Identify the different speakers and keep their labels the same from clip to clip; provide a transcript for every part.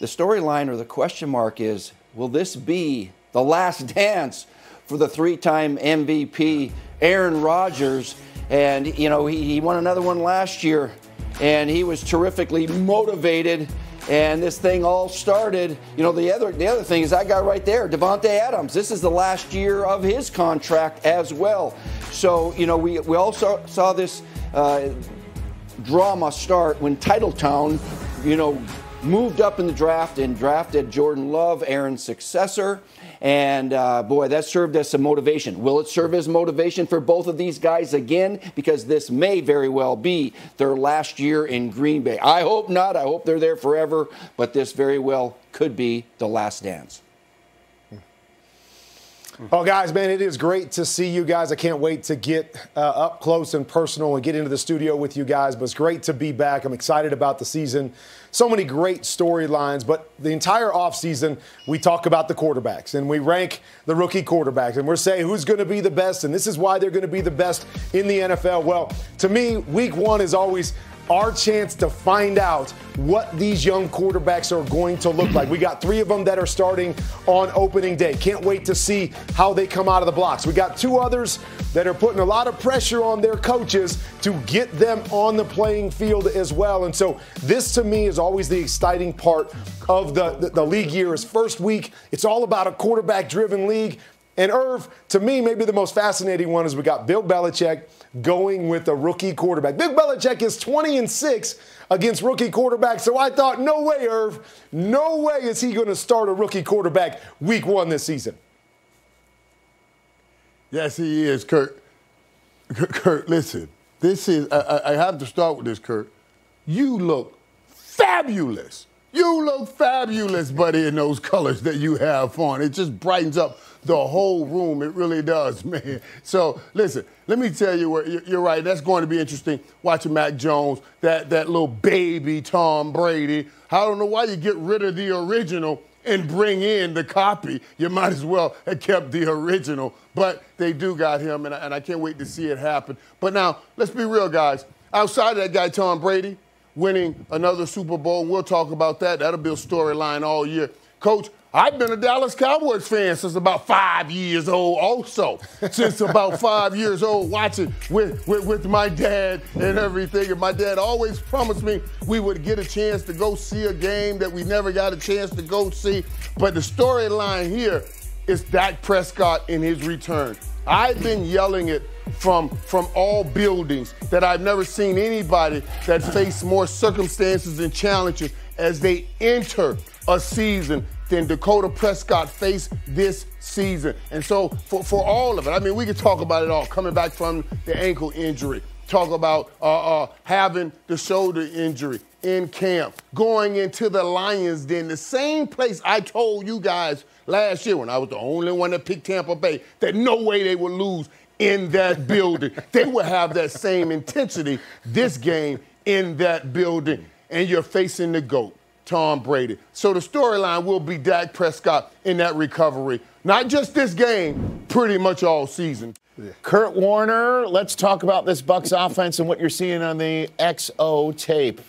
Speaker 1: the storyline or the question mark is will this be the last dance for the three time MVP, Aaron Rodgers? And, you know, he, he won another one last year, and he was terrifically motivated. And this thing all started. You know, the other the other thing is that guy right there, Davante Adams. This is the last year of his contract as well. So, you know, we, we also saw this uh, drama start when Titletown, you know, moved up in the draft and drafted Jordan Love, Aaron's successor. And uh, boy, that served as some motivation. Will it serve as motivation for both of these guys again? Because this may very well be their last year in Green Bay. I hope not. I hope they're there forever, but this very well could be the last dance.
Speaker 2: Oh, guys, man, it is great to see you guys. I can't wait to get uh, up close and personal and get into the studio with you guys. But it's great to be back. I'm excited about the season. So many great storylines. But the entire offseason, we talk about the quarterbacks and we rank the rookie quarterbacks. And we're saying who's going to be the best. And this is why they're going to be the best in the NFL. Well, to me, week one is always our chance to find out what these young quarterbacks are going to look like. We got three of them that are starting on opening day. Can't wait to see how they come out of the blocks. We got two others that are putting a lot of pressure on their coaches to get them on the playing field as well. And so this to me is always the exciting part of the, the, the league year is first week. It's all about a quarterback driven league. And Irv, to me, maybe the most fascinating one is we got Bill Belichick going with a rookie quarterback. Bill Belichick is 20 and 6 against rookie quarterbacks. So I thought, no way, Irv, no way is he going to start a rookie quarterback week one this season.
Speaker 3: Yes, he is, Kurt. Kurt, listen, this is, I, I have to start with this, Kurt. You look fabulous. You look fabulous, buddy, in those colors that you have on. It just brightens up the whole room. It really does, man. So listen, let me tell you what you're right. That's going to be interesting watching Mac Jones, that that little baby Tom Brady. I don't know why you get rid of the original and bring in the copy. You might as well have kept the original. But they do got him, and I, and I can't wait to see it happen. But now, let's be real, guys. Outside of that guy, Tom Brady, winning another Super Bowl, we'll talk about that. That'll be a storyline all year. Coach, I've been a Dallas Cowboys fan since about five years old, also. since about five years old, watching with, with, with, my dad and everything. And my dad always promised me we would get a chance to go see a game that we never got a chance to go see. But the storyline here is Dak Prescott in his return. I've been yelling it from, from all buildings that I've never seen anybody that faced more circumstances and challenges as they enter a season than Dakota Prescott faced this season. And so for, for all of it, I mean, we could talk about it all, coming back from the ankle injury, talk about uh, uh, having the shoulder injury in camp, going into the Lions Den, the same place I told you guys last year when I was the only one that picked Tampa Bay, that no way they would lose in that building. they would have that same intensity this game in that building. And you're facing the GOAT. Tom Brady. So the storyline will be Dak Prescott in that recovery. Not just this game, pretty much all season.
Speaker 4: Kurt Warner, let's talk about this Bucs offense and what you're seeing on the XO tape.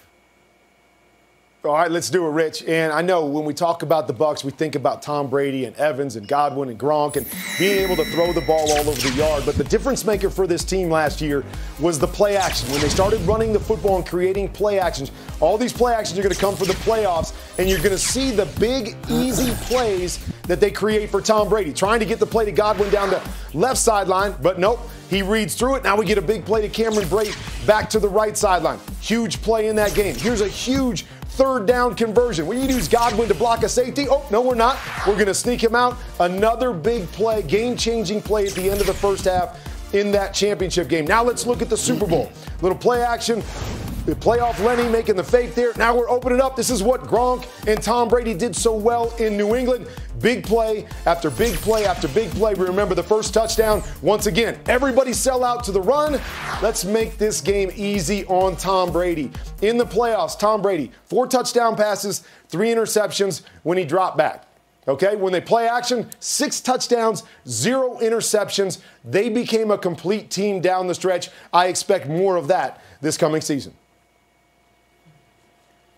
Speaker 2: All right, let's do it, Rich. And I know when we talk about the Bucs, we think about Tom Brady and Evans and Godwin and Gronk and being able to throw the ball all over the yard. But the difference maker for this team last year was the play action. When they started running the football and creating play actions, all these play actions are going to come for the playoffs, and you're going to see the big, easy plays that they create for Tom Brady. Trying to get the play to Godwin down the left sideline, but nope. He reads through it. Now we get a big play to Cameron Brate back to the right sideline. Huge play in that game. Here's a huge third down conversion. We need to use Godwin to block a safety. Oh, no, we're not. We're going to sneak him out. Another big play, game changing play at the end of the first half in that championship game. Now let's look at the Super Bowl. Little play action. The playoff Lenny making the fake there. Now we're opening up. This is what Gronk and Tom Brady did so well in New England. Big play after big play after big play. We remember the first touchdown. Once again, everybody sell out to the run. Let's make this game easy on Tom Brady. In the playoffs, Tom Brady, four touchdown passes, three interceptions when he dropped back. Okay, when they play action, six touchdowns, zero interceptions. They became a complete team down the stretch. I expect more of that this coming season.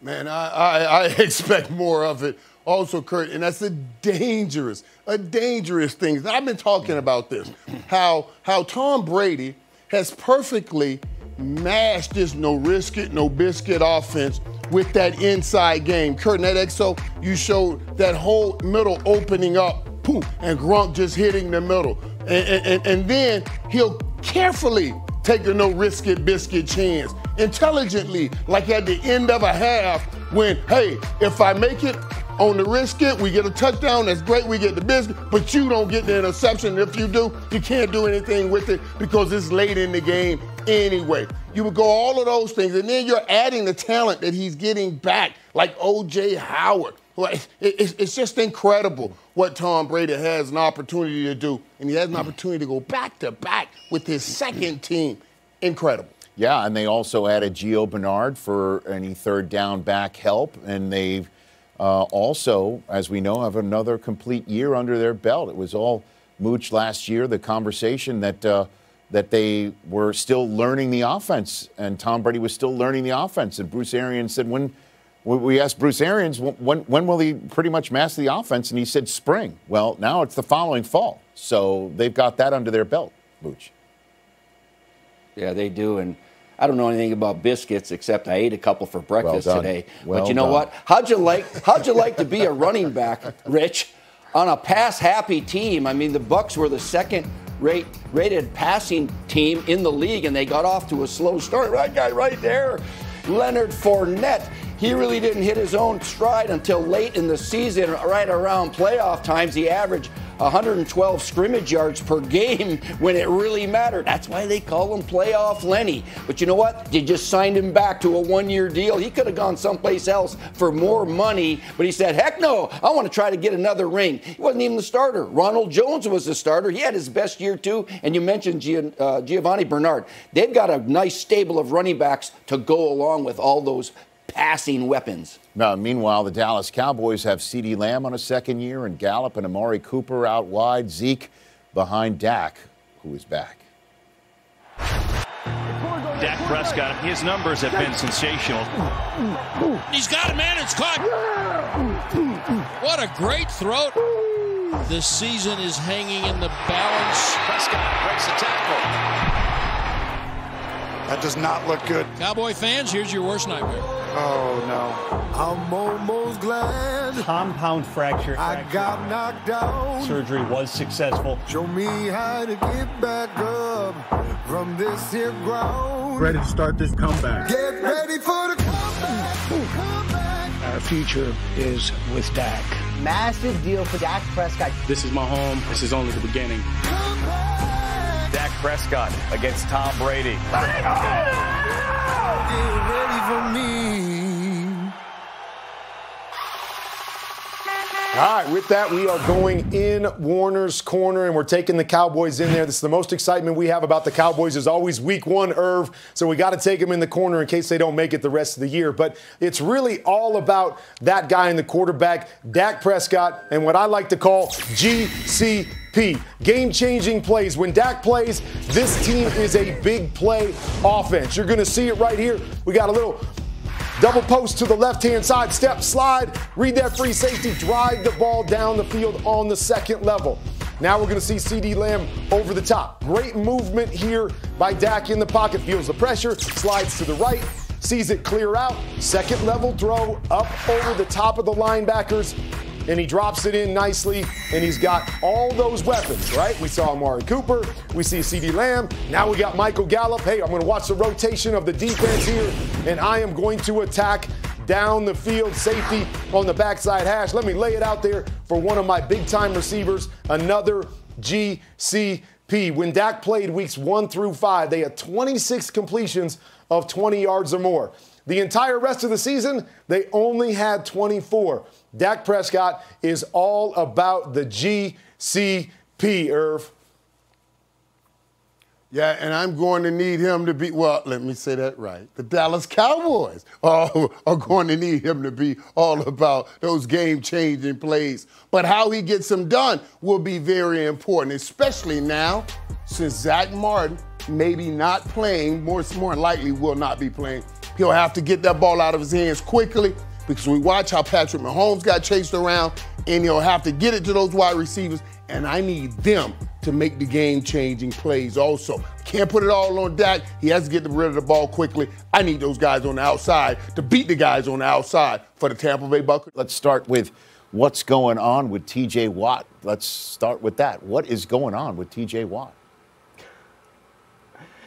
Speaker 3: Man, I, I, I expect more of it also, Kurt, and that's a dangerous, a dangerous thing. I've been talking about this, how how Tom Brady has perfectly mashed this no risk it, no biscuit offense with that inside game. Kurt, in that XO, you showed that whole middle opening up, poof, and Gronk just hitting the middle. And, and, and then he'll carefully the no risk it biscuit chance intelligently, like at the end of a half, when, hey, if I make it on the risk it, we get a touchdown, that's great, we get the biscuit, but you don't get the interception. If you do, you can't do anything with it because it's late in the game anyway. You would go all of those things, and then you're adding the talent that he's getting back, like O.J. Howard. It's just incredible what Tom Brady has an opportunity to do, and he has an opportunity to go back to back with his second team. Incredible.
Speaker 4: Yeah, and they also added Gio Bernard for any third down back help, and they've uh, also, as we know, have another complete year under their belt. It was all Mooch last year, the conversation that uh, that they were still learning the offense, and Tom Brady was still learning the offense. And Bruce Arians said, when we asked Bruce Arians, when, when will he pretty much master the offense? And he said, spring. Well, now it's the following fall. So they've got that under their belt, Mooch.
Speaker 1: Yeah, they do. And I don't know anything about biscuits except I ate a couple for breakfast
Speaker 4: well
Speaker 1: today.
Speaker 4: Well
Speaker 1: but you know
Speaker 4: done.
Speaker 1: what? How'd you like how'd you like to be a running back, Rich, on a pass happy team? I mean, the Bucs were the second rate rated passing team in the league and they got off to a slow start. Right guy right there. Leonard Fournette. He really didn't hit his own stride until late in the season, right around playoff times. He averaged 112 scrimmage yards per game when it really mattered. That's why they call him Playoff Lenny. But you know what? They just signed him back to a one year deal. He could have gone someplace else for more money, but he said, heck no, I want to try to get another ring. He wasn't even the starter. Ronald Jones was the starter. He had his best year too. And you mentioned Gian, uh, Giovanni Bernard. They've got a nice stable of running backs to go along with all those passing weapons.
Speaker 4: Now, meanwhile, the Dallas Cowboys have CeeDee Lamb on a second year and Gallup and Amari Cooper out wide. Zeke behind Dak, who is back.
Speaker 5: Dak Prescott, his numbers have been sensational.
Speaker 6: He's got a man. It's caught. What a great throw. This season is hanging in the balance.
Speaker 5: Prescott breaks the tackle.
Speaker 7: That does not look good.
Speaker 6: Cowboy fans, here's your worst nightmare.
Speaker 7: Oh, no.
Speaker 8: I'm almost glad
Speaker 9: compound fracture.
Speaker 8: I
Speaker 9: fracture.
Speaker 8: got knocked down.
Speaker 9: Surgery was successful.
Speaker 8: Show me how to get back up from this here ground.
Speaker 9: Ready to start this comeback.
Speaker 8: Get ready for the comeback. comeback.
Speaker 10: Our future is with Dak.
Speaker 11: Massive deal for Dak Prescott.
Speaker 12: This is my home. This is only the beginning.
Speaker 5: Dak Prescott against Tom Brady.
Speaker 2: All right, with that, we are going in Warner's corner, and we're taking the Cowboys in there. This is the most excitement we have about the Cowboys is always week one, Irv. So we got to take them in the corner in case they don't make it the rest of the year. But it's really all about that guy in the quarterback, Dak Prescott, and what I like to call GCP. Game changing plays. When Dak plays, this team is a big play offense. You're going to see it right here. We got a little Double post to the left hand side, step, slide, read that free safety, drive the ball down the field on the second level. Now we're going to see CeeDee Lamb over the top. Great movement here by Dak in the pocket, feels the pressure, slides to the right, sees it clear out, second level throw up over the top of the linebackers, and he drops it in nicely, and he's got all those weapons, right? We saw Amari Cooper, we see CeeDee Lamb, now we got Michael Gallup. Hey, I'm going to watch the rotation of the defense here, and I am going to attack down the field, safety on the backside hash. Let me lay it out there for one of my big time receivers, another GCP. When Dak played weeks one through five, they had 26 completions of 20 yards or more. The entire rest of the season, they only had 24. Dak Prescott is all about the GCP, Irv.
Speaker 3: Yeah, and I'm going to need him to be, well, let me say that right. The Dallas Cowboys are, are going to need him to be all about those game changing plays. But how he gets them done will be very important, especially now since Zack Martin maybe not playing, more, more likely will not be playing He'll have to get that ball out of his hands quickly because we watch how Patrick Mahomes got chased around, and he'll have to get it to those wide receivers. And I need them to make the game-changing plays also. Can't put it all on Dak. He has to get rid of the ball quickly. I need those guys on the outside to beat the guys on the outside for the Tampa Bay Buccaneers.
Speaker 4: Let's start with what's going on with TJ Watt. Let's start with that. What is going on with TJ Watt?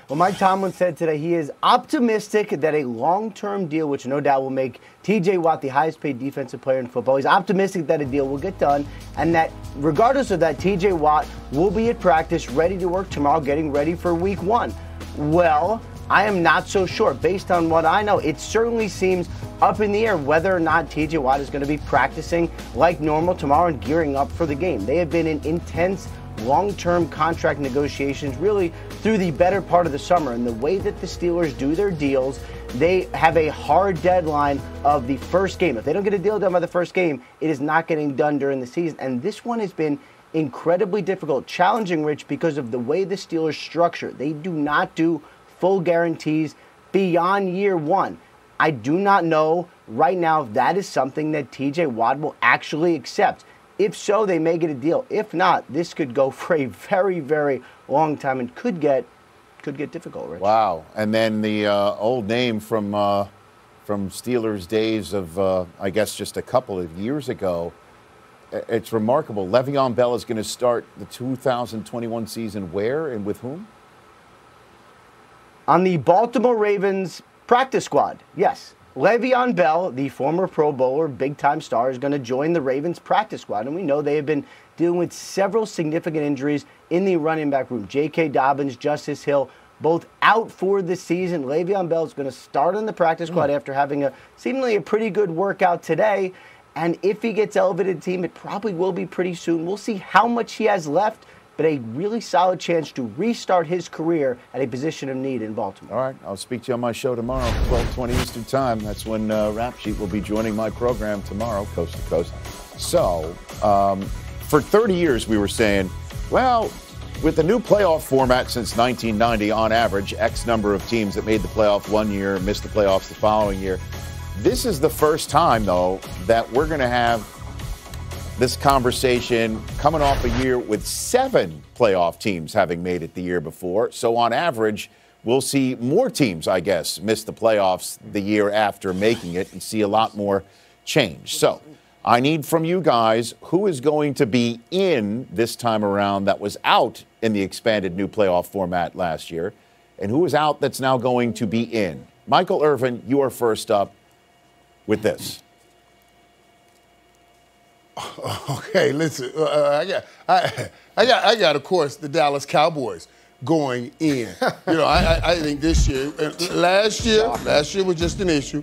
Speaker 11: Well, Mike Tomlin said today he is optimistic that a long term deal, which no doubt will make TJ Watt the highest paid defensive player in football, he's optimistic that a deal will get done and that regardless of that, TJ Watt will be at practice ready to work tomorrow, getting ready for week one. Well, I am not so sure. Based on what I know, it certainly seems up in the air whether or not TJ Watt is going to be practicing like normal tomorrow and gearing up for the game. They have been in intense long term contract negotiations really through the better part of the summer. And the way that the Steelers do their deals, they have a hard deadline of the first game. If they don't get a deal done by the first game, it is not getting done during the season. And this one has been incredibly difficult, challenging, Rich, because of the way the Steelers structure. They do not do full guarantees beyond year one. I do not know right now if that is something that TJ Watt will actually accept. If so, they may get a deal. If not, this could go for a very, very long time and could get could get difficult. Rich.
Speaker 4: Wow! And then the uh, old name from uh, from Steelers days of uh, I guess just a couple of years ago. It's remarkable. Le'Veon Bell is going to start the 2021 season where and with whom?
Speaker 11: On the Baltimore Ravens practice squad. Yes. Le'Veon Bell, the former Pro Bowler, big time star, is going to join the Ravens practice squad. And we know they have been dealing with several significant injuries in the running back room. J.K. Dobbins, Justice Hill, both out for the season. Le'Veon Bell is going to start on the practice squad mm. after having a seemingly a pretty good workout today. And if he gets elevated team, it probably will be pretty soon. We'll see how much he has left but a really solid chance to restart his career at a position of need in Baltimore.
Speaker 4: All right, I'll speak to you on my show tomorrow, 12:20 Eastern Time. That's when uh, Rap Sheet will be joining my program tomorrow, coast to coast. So, um, for 30 years, we were saying, well, with the new playoff format since 1990, on average, X number of teams that made the playoff one year missed the playoffs the following year. This is the first time, though, that we're going to have this conversation coming off a year with seven playoff teams having made it the year before. So, on average, we'll see more teams, I guess, miss the playoffs the year after making it and see a lot more change. So, I need from you guys who is going to be in this time around that was out in the expanded new playoff format last year, and who is out that's now going to be in. Michael Irvin, you are first up with this.
Speaker 3: Okay, listen. Uh, uh, I got, I, I got, I got. Of course, the Dallas Cowboys going in. you know, I, I, think this year, uh, last year, last year was just an issue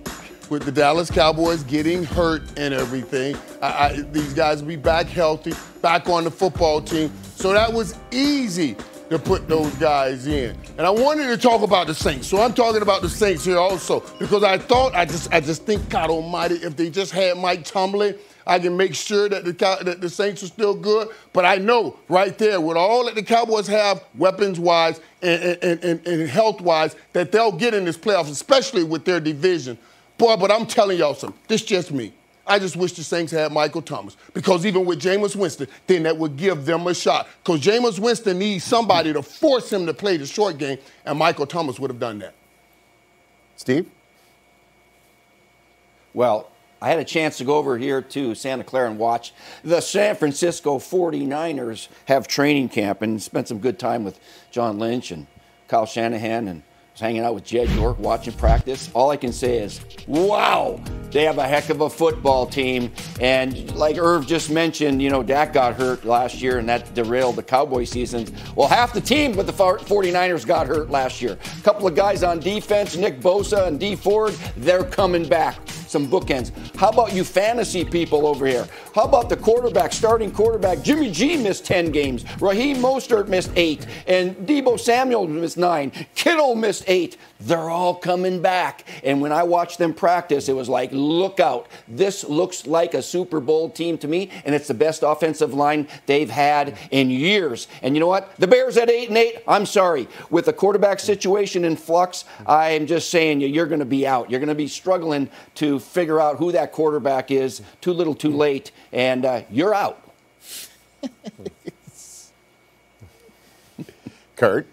Speaker 3: with the Dallas Cowboys getting hurt and everything. I, I, these guys will be back healthy, back on the football team. So that was easy to put those guys in. And I wanted to talk about the Saints. So I'm talking about the Saints here also because I thought I just I just think God Almighty if they just had Mike Tomlin I can make sure that the, that the Saints are still good. But I know right there, with all that the Cowboys have, weapons wise and, and, and, and health wise, that they'll get in this playoffs, especially with their division. Boy, but I'm telling y'all something. This just me. I just wish the Saints had Michael Thomas because even with Jameis Winston, then that would give them a shot. Because Jameis Winston needs somebody to force him to play the short game, and Michael Thomas would have done that.
Speaker 4: Steve?
Speaker 1: Well, I had a chance to go over here to Santa Clara and watch the San Francisco 49ers have training camp and spent some good time with John Lynch and Kyle Shanahan and was hanging out with Jed York watching practice. All I can say is, wow, they have a heck of a football team. And like Irv just mentioned, you know, Dak got hurt last year and that derailed the Cowboy season. Well, half the team but the 49ers got hurt last year. A couple of guys on defense, Nick Bosa and Dee Ford, they're coming back some bookends. How about you fantasy people over here? How about the quarterback, starting quarterback? Jimmy G missed 10 games. Raheem Mostert missed eight. And Deebo Samuel missed nine. Kittle missed eight. They're all coming back. And when I watched them practice, it was like, look out. This looks like a Super Bowl team to me, and it's the best offensive line they've had in years. And you know what? The Bears at eight and eight. I'm sorry. With the quarterback situation in flux, I am just saying you, you're going to be out. You're going to be struggling to figure out who that quarterback is. Too little, too late, and uh, you're out.
Speaker 4: Kurt.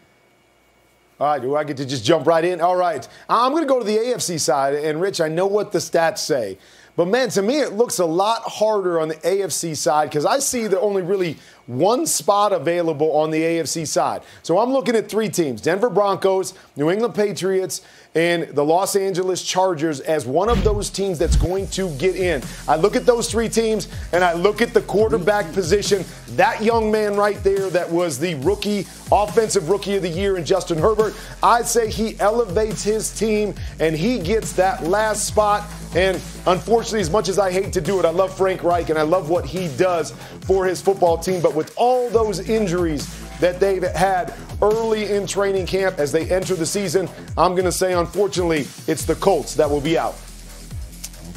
Speaker 2: All right, do I get to just jump right in? All right. I'm going to go to the AFC side. And, Rich, I know what the stats say. But, man, to me, it looks a lot harder on the AFC side because I see the only really one spot available on the AFC side. So I'm looking at three teams Denver Broncos, New England Patriots, and the Los Angeles Chargers as one of those teams that's going to get in. I look at those three teams and I look at the quarterback position. That young man right there that was the rookie, offensive rookie of the year in Justin Herbert, I'd say he elevates his team and he gets that last spot. And unfortunately, as much as I hate to do it, I love Frank Reich and I love what he does for his football team. But with all those injuries, that they've had early in training camp as they enter the season. I'm going to say, unfortunately, it's the Colts that will be out.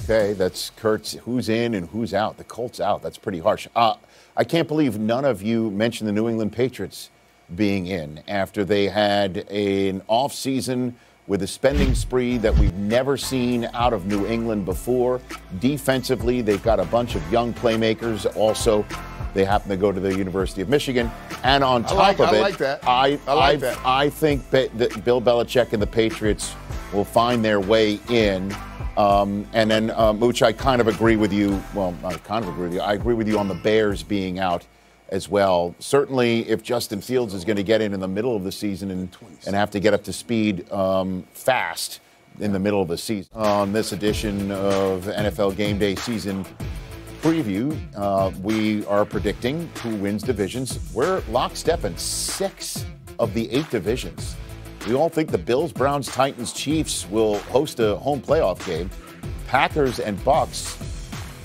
Speaker 4: Okay, that's Kurt's who's in and who's out. The Colts out. That's pretty harsh. Uh, I can't believe none of you mentioned the New England Patriots being in after they had an offseason with a spending spree that we've never seen out of New England before. Defensively, they've got a bunch of young playmakers. Also, they happen to go to the University of Michigan. And on top
Speaker 3: like-
Speaker 4: of
Speaker 3: I like that.
Speaker 4: I,
Speaker 3: I like that.
Speaker 4: I think that Bill Belichick and the Patriots will find their way in. Um, and then, uh, Mooch, I kind of agree with you. Well, I kind of agree with you. I agree with you on the Bears being out as well. Certainly, if Justin Fields is going to get in in the middle of the season and, and have to get up to speed um, fast in the middle of the season. On this edition of NFL Game Day season preview, uh, we are predicting who wins divisions. We're lockstep in six of the eight divisions. We all think the Bills, Browns, Titans, Chiefs will host a home playoff game. Packers and Bucs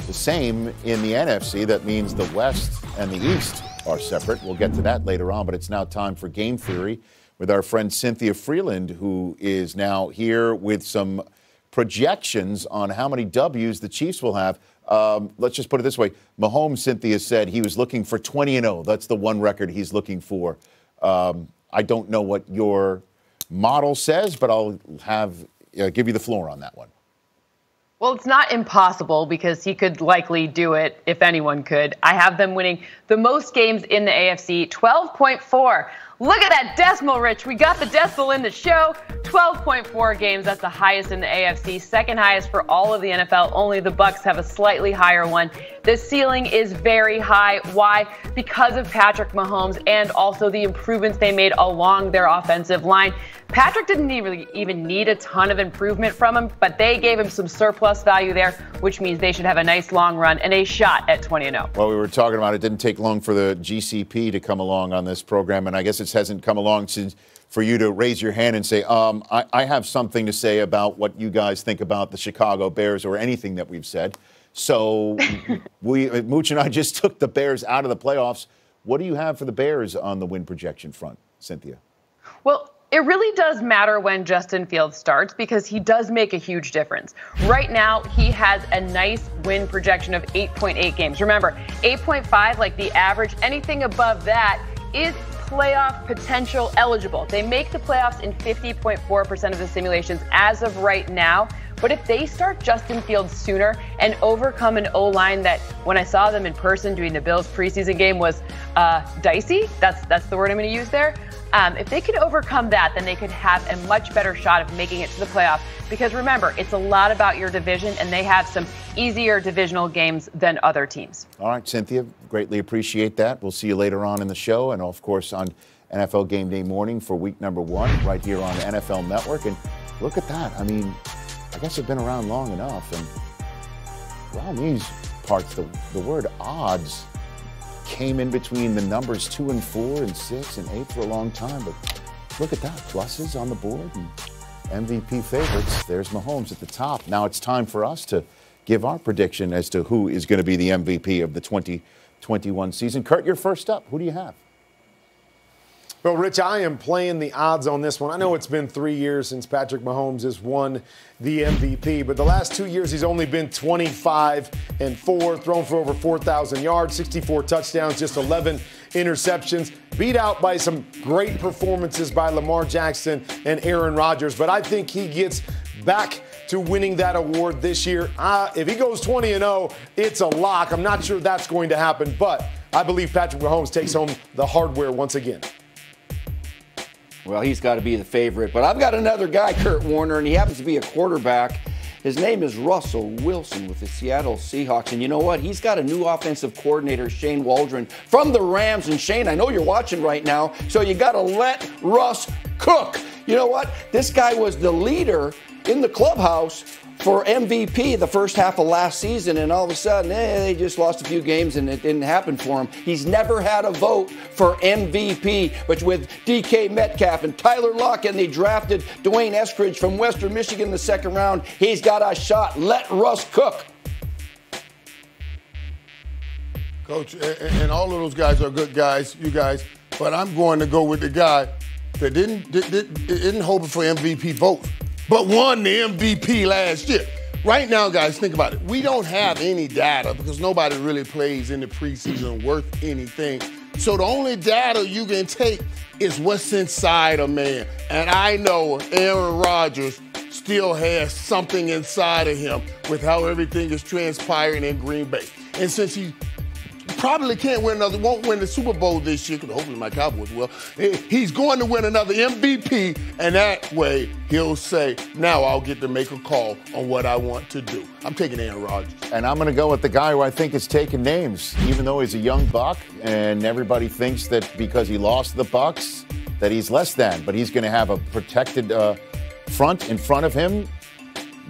Speaker 4: the same in the NFC. That means the West and the East are separate. We'll get to that later on, but it's now time for game theory with our friend Cynthia Frelund, who is now here with some projections on how many W's the Chiefs will have. Um, let's just put it this way: Mahomes, Cynthia said he was looking for 20 and 0. That's the one record he's looking for. Um, I don't know what your model says, but I'll have uh, give you the floor on that one.
Speaker 13: Well, it's not impossible because he could likely do it if anyone could. I have them winning the most games in the AFC, 12.4. Look at that decimal, Rich. We got the decimal in the show. 12.4 games. That's the highest in the AFC, second highest for all of the NFL. Only the Bucs have a slightly higher one. The ceiling is very high. Why? Because of Patrick Mahomes and also the improvements they made along their offensive line. Patrick didn't even, even need a ton of improvement from him, but they gave him some surplus value there, which means they should have a nice long run and a shot at 20 0.
Speaker 4: Well, we were talking about it didn't take long for the GCP to come along on this program, and I guess it hasn't come along since for you to raise your hand and say, um, I, I have something to say about what you guys think about the Chicago Bears or anything that we've said. So we, Mooch and I just took the Bears out of the playoffs. What do you have for the Bears on the win projection front, Cynthia?
Speaker 13: Well, it really does matter when Justin Fields starts because he does make a huge difference. Right now, he has a nice win projection of 8.8 games. Remember, 8.5, like the average, anything above that is playoff potential eligible. They make the playoffs in 50.4% of the simulations as of right now. But if they start Justin Fields sooner and overcome an O line that, when I saw them in person doing the Bills preseason game, was uh, dicey. That's that's the word I'm going to use there. Um, if they could overcome that, then they could have a much better shot of making it to the playoff. Because remember, it's a lot about your division, and they have some easier divisional games than other teams.
Speaker 4: All right, Cynthia, greatly appreciate that. We'll see you later on in the show, and of course on NFL Game Day morning for week number one, right here on NFL Network. And look at that. I mean, I guess I've been around long enough, and around these parts, the, the word odds came in between the numbers two and four and six and eight for a long time. But look at that, pluses on the board and MVP favorites. There's Mahomes at the top. Now it's time for us to give our prediction as to who is going to be the MVP of the 2021 season. Kurt, you're first up. Who do you have?
Speaker 2: Well, Rich, I am playing the odds on this one. I know it's been three years since Patrick Mahomes has won the MVP, but the last two years he's only been 25 and four, thrown for over 4,000 yards, 64 touchdowns, just 11 interceptions, beat out by some great performances by Lamar Jackson and Aaron Rodgers. But I think he gets back to winning that award this year. Uh, if he goes 20 and 0, it's a lock. I'm not sure that's going to happen, but I believe Patrick Mahomes takes home the hardware once again.
Speaker 1: Well, he's got to be the favorite. But I've got another guy, Kurt Warner, and he happens to be a quarterback. His name is Russell Wilson with the Seattle Seahawks. And you know what? He's got a new offensive coordinator, Shane Waldron, from the Rams. And Shane, I know you're watching right now, so you got to let Russ cook. You know what? This guy was the leader in the clubhouse for MVP the first half of last season, and all of a sudden, eh, they just lost a few games and it didn't happen for him. He's never had a vote for MVP, but with DK Metcalf and Tyler Lockett, and they drafted D'Wayne Eskridge from Western Michigan in the second round, he's got a shot. Let Russ cook.
Speaker 3: Coach, and, and all of those guys are good guys, you guys, but I'm going to go with the guy that didn't, didn't, didn't hope for MVP votes but won the MVP last year. Right now, guys, think about it. We don't have any data because nobody really plays in the preseason worth anything. So the only data you can take is what's inside a man. And I know Aaron Rodgers still has something inside of him with how everything is transpiring in Green Bay. And since he probably can't win another, won't win the Super Bowl this year, because hopefully my Cowboys will. He's going to win another MVP, and that way he'll say, now I'll get to make a call on what I want to do. I'm taking Aaron Rodgers.
Speaker 4: And I'm going to go with the guy who I think is taking names, even though he's a young buck, and everybody thinks that because he lost the Bucs, that he's less than. But he's going to have a protected uh, front in front of him,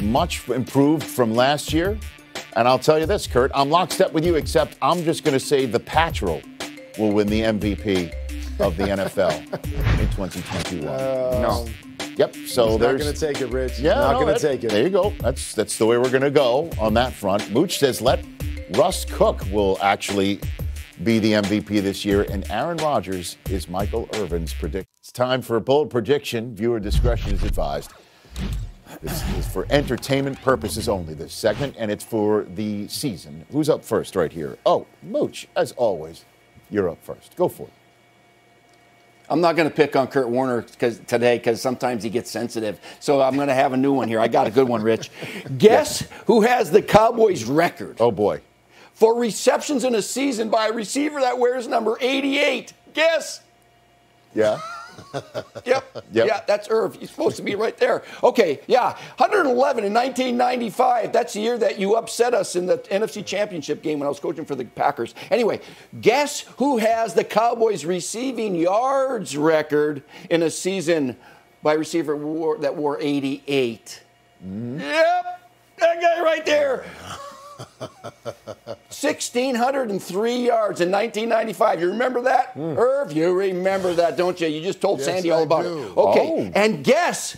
Speaker 4: much improved from last year. And I'll tell you this, Kurt, I'm lockstep with you, except I'm just going to say the Patrol will win the MVP of the NFL in 2021. Uh,
Speaker 2: no.
Speaker 4: Yep. So
Speaker 2: He's
Speaker 4: there's
Speaker 2: not going to take it, Rich.
Speaker 4: Yeah,
Speaker 2: not
Speaker 4: no,
Speaker 2: going to take it.
Speaker 4: There you go. That's that's the way we're going to go on that front. Mooch says let Russ Cook will actually be the MVP this year, and Aaron Rodgers is Michael Irvin's prediction. It's time for a bold prediction. Viewer discretion is advised. This is for entertainment purposes only, this segment, and it's for the season. Who's up first right here? Oh, Mooch, as always, you're up first. Go for it.
Speaker 1: I'm not going to pick on Kurt Warner today because sometimes he gets sensitive. So I'm going to have a new one here. I got a good one, Rich. Guess who has the Cowboys record?
Speaker 4: Oh, boy.
Speaker 1: For receptions in a season by a receiver that wears number 88. Guess.
Speaker 4: Yeah.
Speaker 1: Yep. yep. Yeah, that's Irv. He's supposed to be right there. Okay, yeah. 111 in 1995. That's the year that you upset us in the NFC Championship game when I was coaching for the Packers. Anyway, guess who has the Cowboys receiving yards record in a season by receiver that wore 88? Mm-hmm. Yep. That guy right there. 1,603 yards in 1995. You remember that? Mm. Irv, you remember that, don't you? You just told
Speaker 3: yes,
Speaker 1: Sandy all about
Speaker 3: do.
Speaker 1: it. Okay, oh. and guess,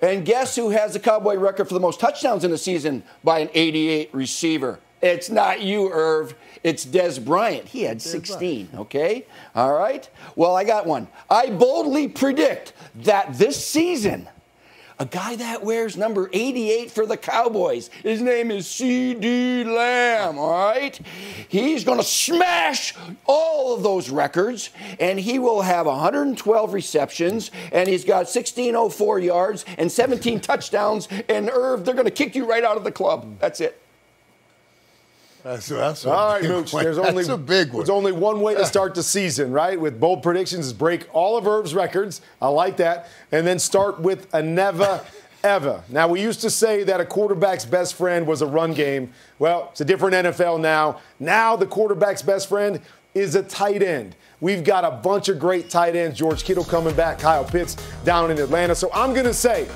Speaker 1: and guess who has the Cowboy record for the most touchdowns in a season by an 88 receiver? It's not you, Irv. It's Dez Bryant. He had 16, okay? All right? Well, I got one. I boldly predict that this season – a guy that wears number 88 for the Cowboys. His name is CeeDee Lamb, all right? He's going to smash all of those records, and he will have 112 receptions, and he's got 1604 yards and 17 touchdowns. And Irv, they're going to kick you right out of the club. That's it.
Speaker 3: That's, that's
Speaker 2: All right, Mooch. There's only
Speaker 3: a big one.
Speaker 2: There's only one way to start the season, right? With bold predictions, is break all of Irv's records. I like that, and then start with a never. Ever. Now, we used to say that a quarterback's best friend was a run game. Well, it's a different NFL now. Now, the quarterback's best friend is a tight end. We've got a bunch of great tight ends. George Kittle coming back, Kyle Pitts down in Atlanta. So I'm going to say,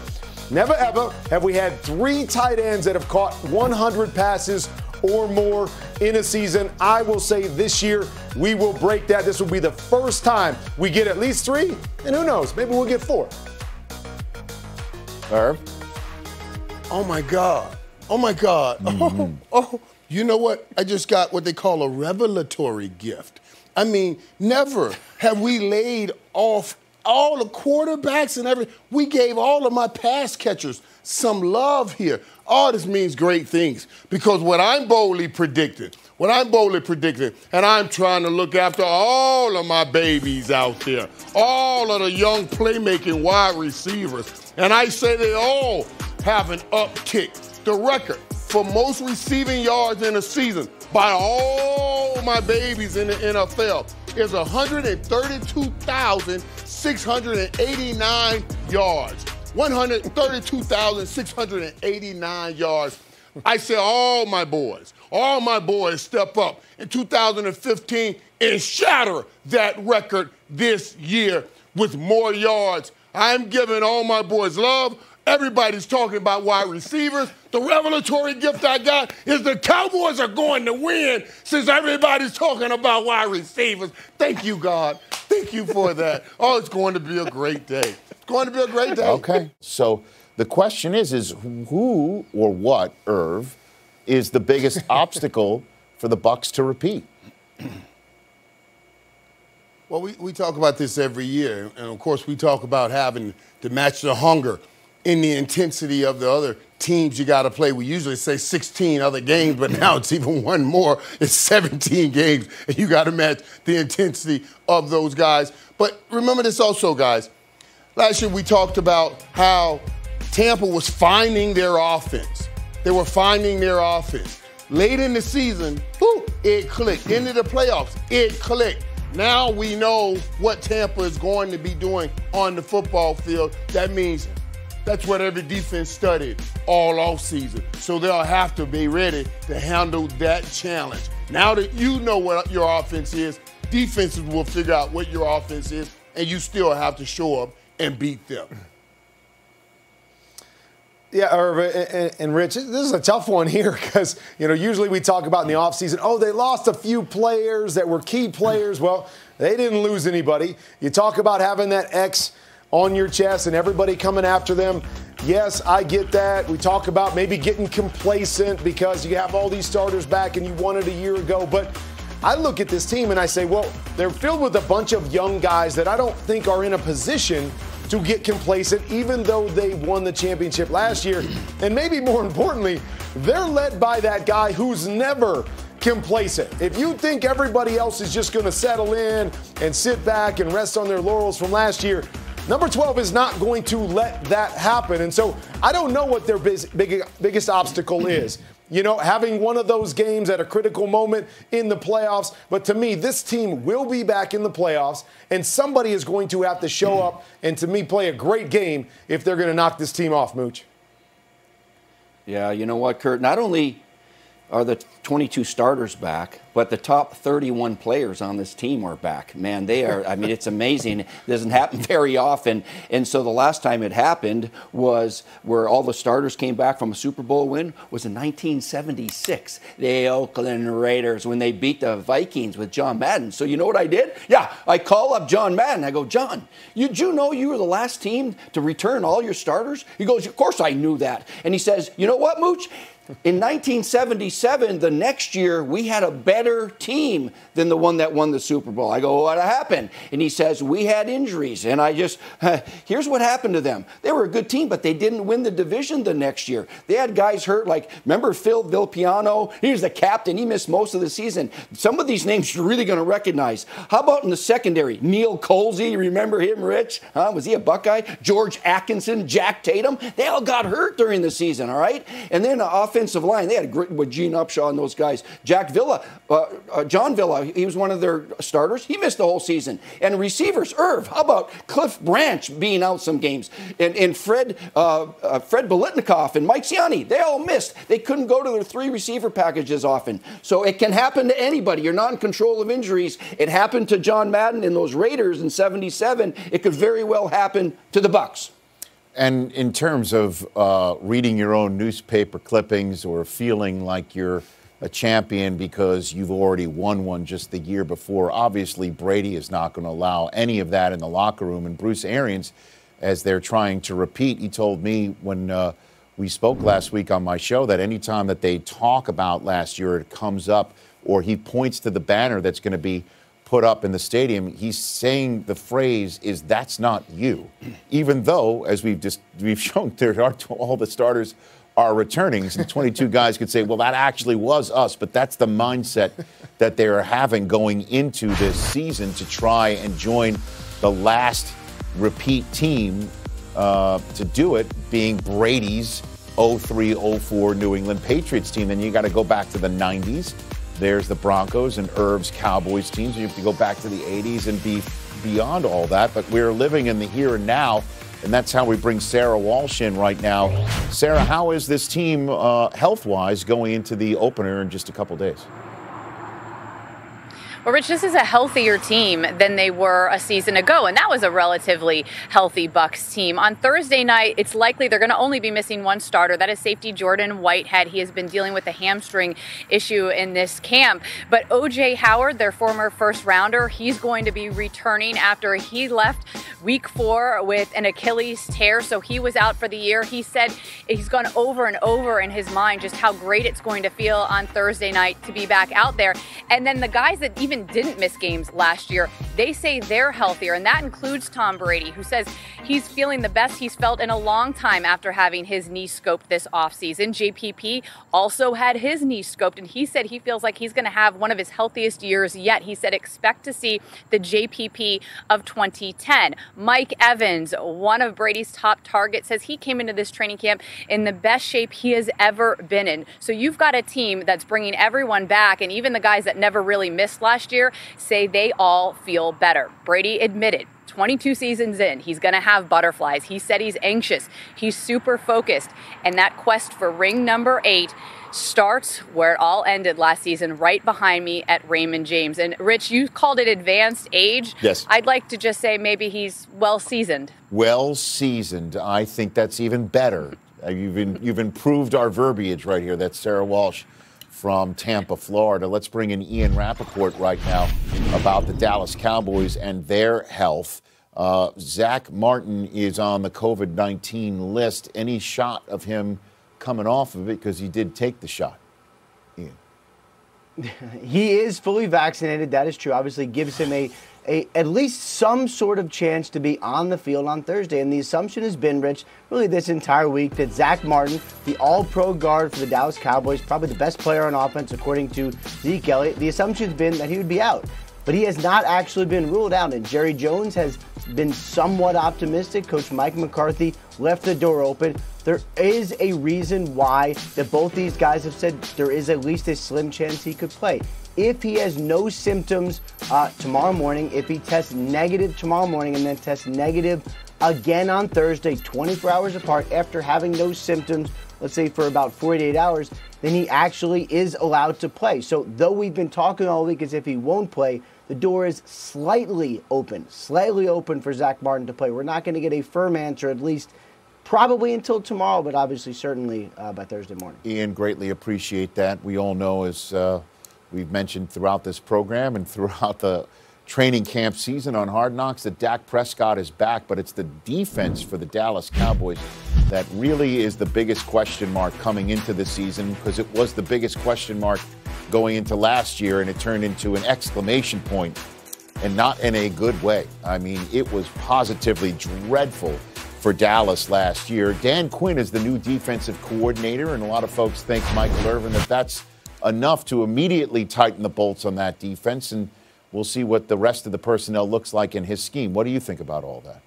Speaker 2: never ever have we had three tight ends that have caught 100 passes or more in a season. I will say this year we will break that. This will be the first time we get at least three, and who knows, maybe we'll get four.
Speaker 4: Irv?
Speaker 3: Oh my God. Oh my God.
Speaker 4: Mm-hmm.
Speaker 3: Oh, oh, you know what? I just got what they call a revelatory gift. I mean, never have we laid off all the quarterbacks and everything. We gave all of my pass catchers some love here. All this means great things because what I'm boldly predicting, what I'm boldly predicting, and I'm trying to look after all of my babies out there, all of the young playmaking wide receivers, and I say they all have an uptick. The record for most receiving yards in a season by all my babies in the NFL is 132,689 yards. 132,689 yards. I said, all my boys, all my boys step up in 2015 and shatter that record this year with more yards. I'm giving all my boys love. Everybody's talking about wide receivers. The revelatory gift I got is the Cowboys are going to win since everybody's talking about wide receivers. Thank you, God. Thank you for that. Oh, it's going to be a great day. It's going to be a great day.
Speaker 4: Okay. So the question is, is who or what, Irv, is the biggest obstacle for the Bucs to repeat?
Speaker 3: Well, we, we talk about this every year. And of course, we talk about having to match the hunger in the intensity of the other teams you got to play. We usually say 16 other games, but now it's even one more. It's 17 games, and you got to match the intensity of those guys. But remember this also, guys. Last year we talked about how Tampa was finding their offense. They were finding their offense. Late in the season, whoo, it clicked. Into the playoffs, it clicked. Now we know what Tampa is going to be doing on the football field. That means that's what every defense studied all off season. So they'll have to be ready to handle that challenge. Now that you know what your offense is, defenses will figure out what your offense is, and you still have to show up and beat them.
Speaker 2: Yeah, Irv and, and Rich, this is a tough one here because, you know, usually we talk about in the offseason, oh, they lost a few players that were key players. Well, they didn't lose anybody. You talk about having that X on your chest and everybody coming after them. Yes, I get that. We talk about maybe getting complacent because you have all these starters back and you won it a year ago. But I look at this team and I say, well, they're filled with a bunch of young guys that I don't think are in a position to get complacent, even though they won the championship last year. And maybe more importantly, they're led by that guy who's never complacent. If you think everybody else is just going to settle in and sit back and rest on their laurels from last year, Number 12 is not going to let that happen. And so I don't know what their big, big, biggest obstacle is. You know, having one of those games at a critical moment in the playoffs. But to me, this team will be back in the playoffs, and somebody is going to have to show mm. up and, to me, play a great game if they're going to knock this team off, Mooch.
Speaker 1: Yeah, you know what, Kurt? Not only are the 22 starters back, but the top 31 players on this team are back. Man, they are, I mean, it's amazing. It doesn't happen very often. And so the last time it happened was where all the starters came back from a Super Bowl win was in 1976. The Oakland Raiders, when they beat the Vikings with John Madden. So you know what I did? Yeah, I call up John Madden. I go, John, you, did you know you were the last team to return all your starters? He goes, Of course I knew that. And he says, You know what, Mooch? In 1977, the next year, we had a better team than the one that won the Super Bowl. I go, What happened? And he says, We had injuries. And I just, here's what happened to them. They were a good team, but they didn't win the division the next year. They had guys hurt, like, remember Phil Villapiano? He was the captain. He missed most of the season. Some of these names you're really going to recognize. How about in the secondary? Neal Colzie, remember him, Rich? Huh? Was he a Buckeye? George Atkinson, Jack Tatum? They all got hurt during the season, all right? And then uh, offensive line. They had a great with Gene Upshaw and those guys. Jack Vella, uh, uh, John Vella, he was one of their starters. He missed the whole season. And receivers, Irv. How about Cliff Branch being out some games? And, and Fred uh, uh Fred Biletnikoff and Mike Siani, they all missed. They couldn't go to their three receiver packages often. So it can happen to anybody. You're not in control of injuries. It happened to John Madden and those Raiders in '77. It could very well happen to the Bucs.
Speaker 4: And in terms of uh, reading your own newspaper clippings or feeling like you're a champion because you've already won one just the year before, obviously Brady is not going to allow any of that in the locker room. And Bruce Arians, as they're trying to repeat, he told me when uh, we spoke last week on my show that anytime that they talk about last year, it comes up, or he points to the banner that's going to be put up in the stadium, he's saying the phrase is "That's not you," even though, as we've just we've shown, there are all the starters are returning. So 22 guys could say, well, that actually was us, but that's the mindset that they're having going into this season to try and join the last repeat team uh, to do it, being Brady's 03 04 New England Patriots team. Then you got to go back to the 90s. There's the Broncos and Irv's Cowboys teams. You have to go back to the 80s and be beyond all that. But we're living in the here and now and that's how we bring Sarah Walsh in right now. Sarah, how is this team uh, health wise going into the opener in just a couple days?
Speaker 14: Well, Rich, this is a healthier team than they were a season ago, and that was a relatively healthy Bucs team. On Thursday night, it's likely they're going to only be missing one starter. That is safety Jordan Whitehead. He has been dealing with a hamstring issue in this camp. But OJ Howard, their former first rounder, he's going to be returning after he left week four with an Achilles tear, so he was out for the year. He said he's gone over and over in his mind just how great it's going to feel on Thursday night to be back out there. And then the guys that even even didn't miss games last year, they say they're healthier. And that includes Tom Brady, who says he's feeling the best he's felt in a long time after having his knee scoped this offseason. JPP also had his knee scoped, and he said he feels like he's going to have one of his healthiest years yet. He said, expect to see the JPP of 2010. Mike Evans, one of Brady's top targets, says he came into this training camp in the best shape he has ever been in. So you've got a team that's bringing everyone back, and even the guys that never really missed last last year say they all feel better. Brady admitted 22 seasons in, he's going to have butterflies. He said he's anxious, he's super focused, and that quest for ring number eight starts where it all ended last season, right behind me at Raymond James. And Rich, you called it advanced age.
Speaker 4: Yes.
Speaker 14: I'd like to just say maybe he's well seasoned.
Speaker 4: Well seasoned. I think that's even better. Uh, you've, in, you've improved our verbiage right here. That's Sara Walsh from Tampa, Florida. Let's bring in Ian Rapoport right now about the Dallas Cowboys and their health. Uh, Zack Martin is on the COVID 19 list. Any shot of him coming off of it because he did take the shot? Ian.
Speaker 11: he is fully vaccinated. That is true. Obviously, gives him a a, at least some sort of chance to be on the field on Thursday. And the assumption has been, Rich, really this entire week that Zack Martin, the all pro guard for the Dallas Cowboys, probably the best player on offense according to Zeke Elliott, the assumption's been that he would be out. But he has not actually been ruled out. And Jerry Jones has been somewhat optimistic. Coach Mike McCarthy left the door open. There is a reason why that both these guys have said there is at least a slim chance he could play if he has no symptoms uh, tomorrow morning, if he tests negative tomorrow morning and then tests negative again on Thursday, 24 hours apart after having those symptoms, let's say for about 48 hours, then he actually is allowed to play. So, though we've been talking all week as if he won't play, the door is slightly open, slightly open for Zack Martin to play. We're not going to get a firm answer, at least probably until tomorrow, but obviously, certainly uh, by Thursday morning.
Speaker 4: Ian, greatly appreciate that. We all know as uh, We've mentioned throughout this program and throughout the training camp season on Hard Knocks that Dak Prescott is back, but it's the defense for the Dallas Cowboys that really is the biggest question mark coming into the season because it was the biggest question mark going into last year and it turned into an exclamation point and not in a good way. I mean, it was positively dreadful for Dallas last year. Dan Quinn is the new defensive coordinator, and a lot of folks think Michael Irvin that that's enough to immediately tighten the bolts on that defense, and we'll see what the rest of the personnel looks like in his scheme. What do you think about all that?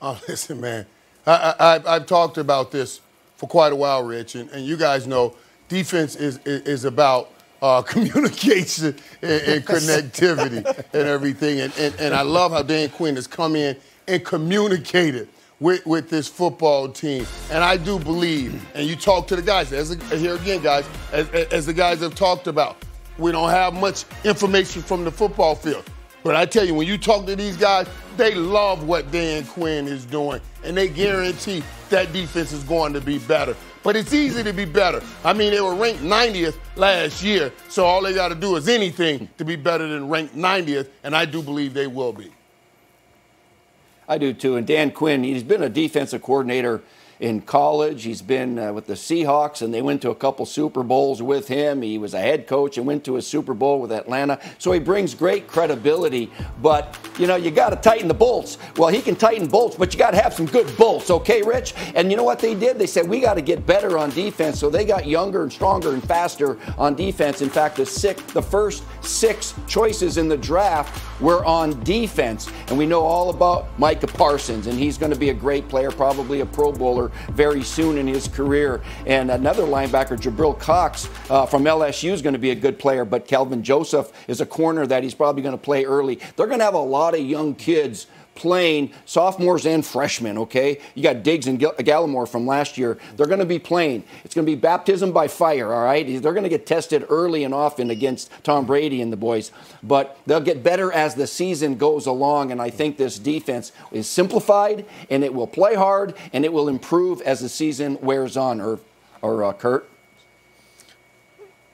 Speaker 3: Oh, listen, man. I, have talked about this for quite a while, Rich, and, and you guys know defense is, is, is about uh, communication and, and connectivity and everything. And, and, and I love how Dan Quinn has come in and communicated with, with this football team. And I do believe, and you talk to the guys, as a, here again, guys, as, as the guys have talked about, we don't have much information from the football field. But I tell you, when you talk to these guys, they love what Dan Quinn is doing, and they guarantee that defense is going to be better. But it's easy to be better. I mean, they were ranked 90th last year, so all they got to do is anything to be better than ranked 90th, and I do believe they will be.
Speaker 1: I do too. And Dan Quinn, he's been a defensive coordinator in college. He's been uh, with the Seahawks, and they went to a couple Super Bowls with him. He was a head coach and went to a Super Bowl with Atlanta. So he brings great credibility. But, you know, you got to tighten the bolts. Well, he can tighten bolts, but you got to have some good bolts, okay, Rich? And you know what they did? They said, we got to get better on defense. So they got younger and stronger and faster on defense. In fact, the, six, the first six choices in the draft were on defense. And we know all about Micah Parsons, and he's going to be a great player, probably a Pro Bowler very soon in his career. And another linebacker, Jabril Cox uh, from LSU, is going to be a good player, but Kelvin Joseph is a corner that he's probably going to play early. They're going to have a lot of young kids playing sophomores and freshmen, okay? You got Diggs and Gallimore from last year. They're going to be playing. It's going to be baptism by fire, all right? They're going to get tested early and often against Tom Brady and the boys, but they'll get better as the season goes along, and I think this defense is simplified, and it will play hard, and it will improve as the season wears on, or, or uh, Kurt?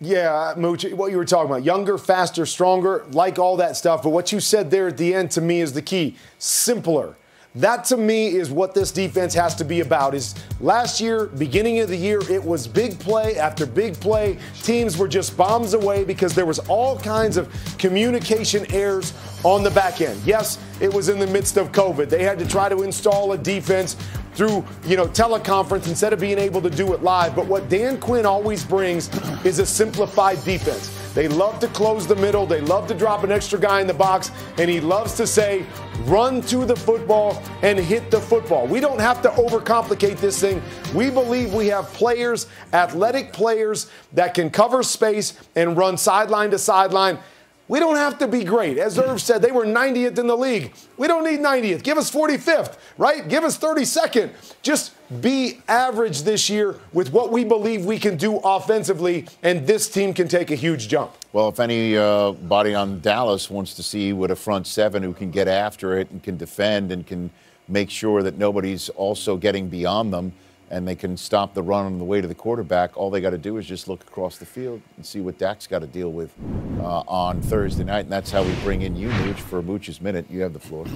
Speaker 2: Yeah, Mooch, what you were talking about, younger, faster, stronger, like all that stuff. But what you said there at the end to me is the key simpler. That to me is what this defense has to be about. Is last year, beginning of the year, it was big play after big play. Teams were just bombs away because there was all kinds of communication errors on the back end. Yes, it was in the midst of COVID. They had to try to install a defense through, you know, teleconference instead of being able to do it live. But what Dan Quinn always brings is a simplified defense. They love to close the middle. They love to drop an extra guy in the box. And he loves to say, run to the football and hit the football. We don't have to overcomplicate this thing. We believe we have players, athletic players, that can cover space and run sideline to sideline. We don't have to be great. As Irv said, they were 90th in the league. We don't need 90th. Give us 45th, right? Give us 32nd. Just be average this year with what we believe we can do offensively, and this team can take a huge jump.
Speaker 4: Well, if anybody uh, on Dallas wants to see what a front seven who can get after it and can defend and can make sure that nobody's also getting beyond them – and they can stop the run on the way to the quarterback, all they got to do is just look across the field and see what Dak's got to deal with uh, on Thursday night. And that's how we bring in you, Mooch, for Mooch's Minute. You have the floor.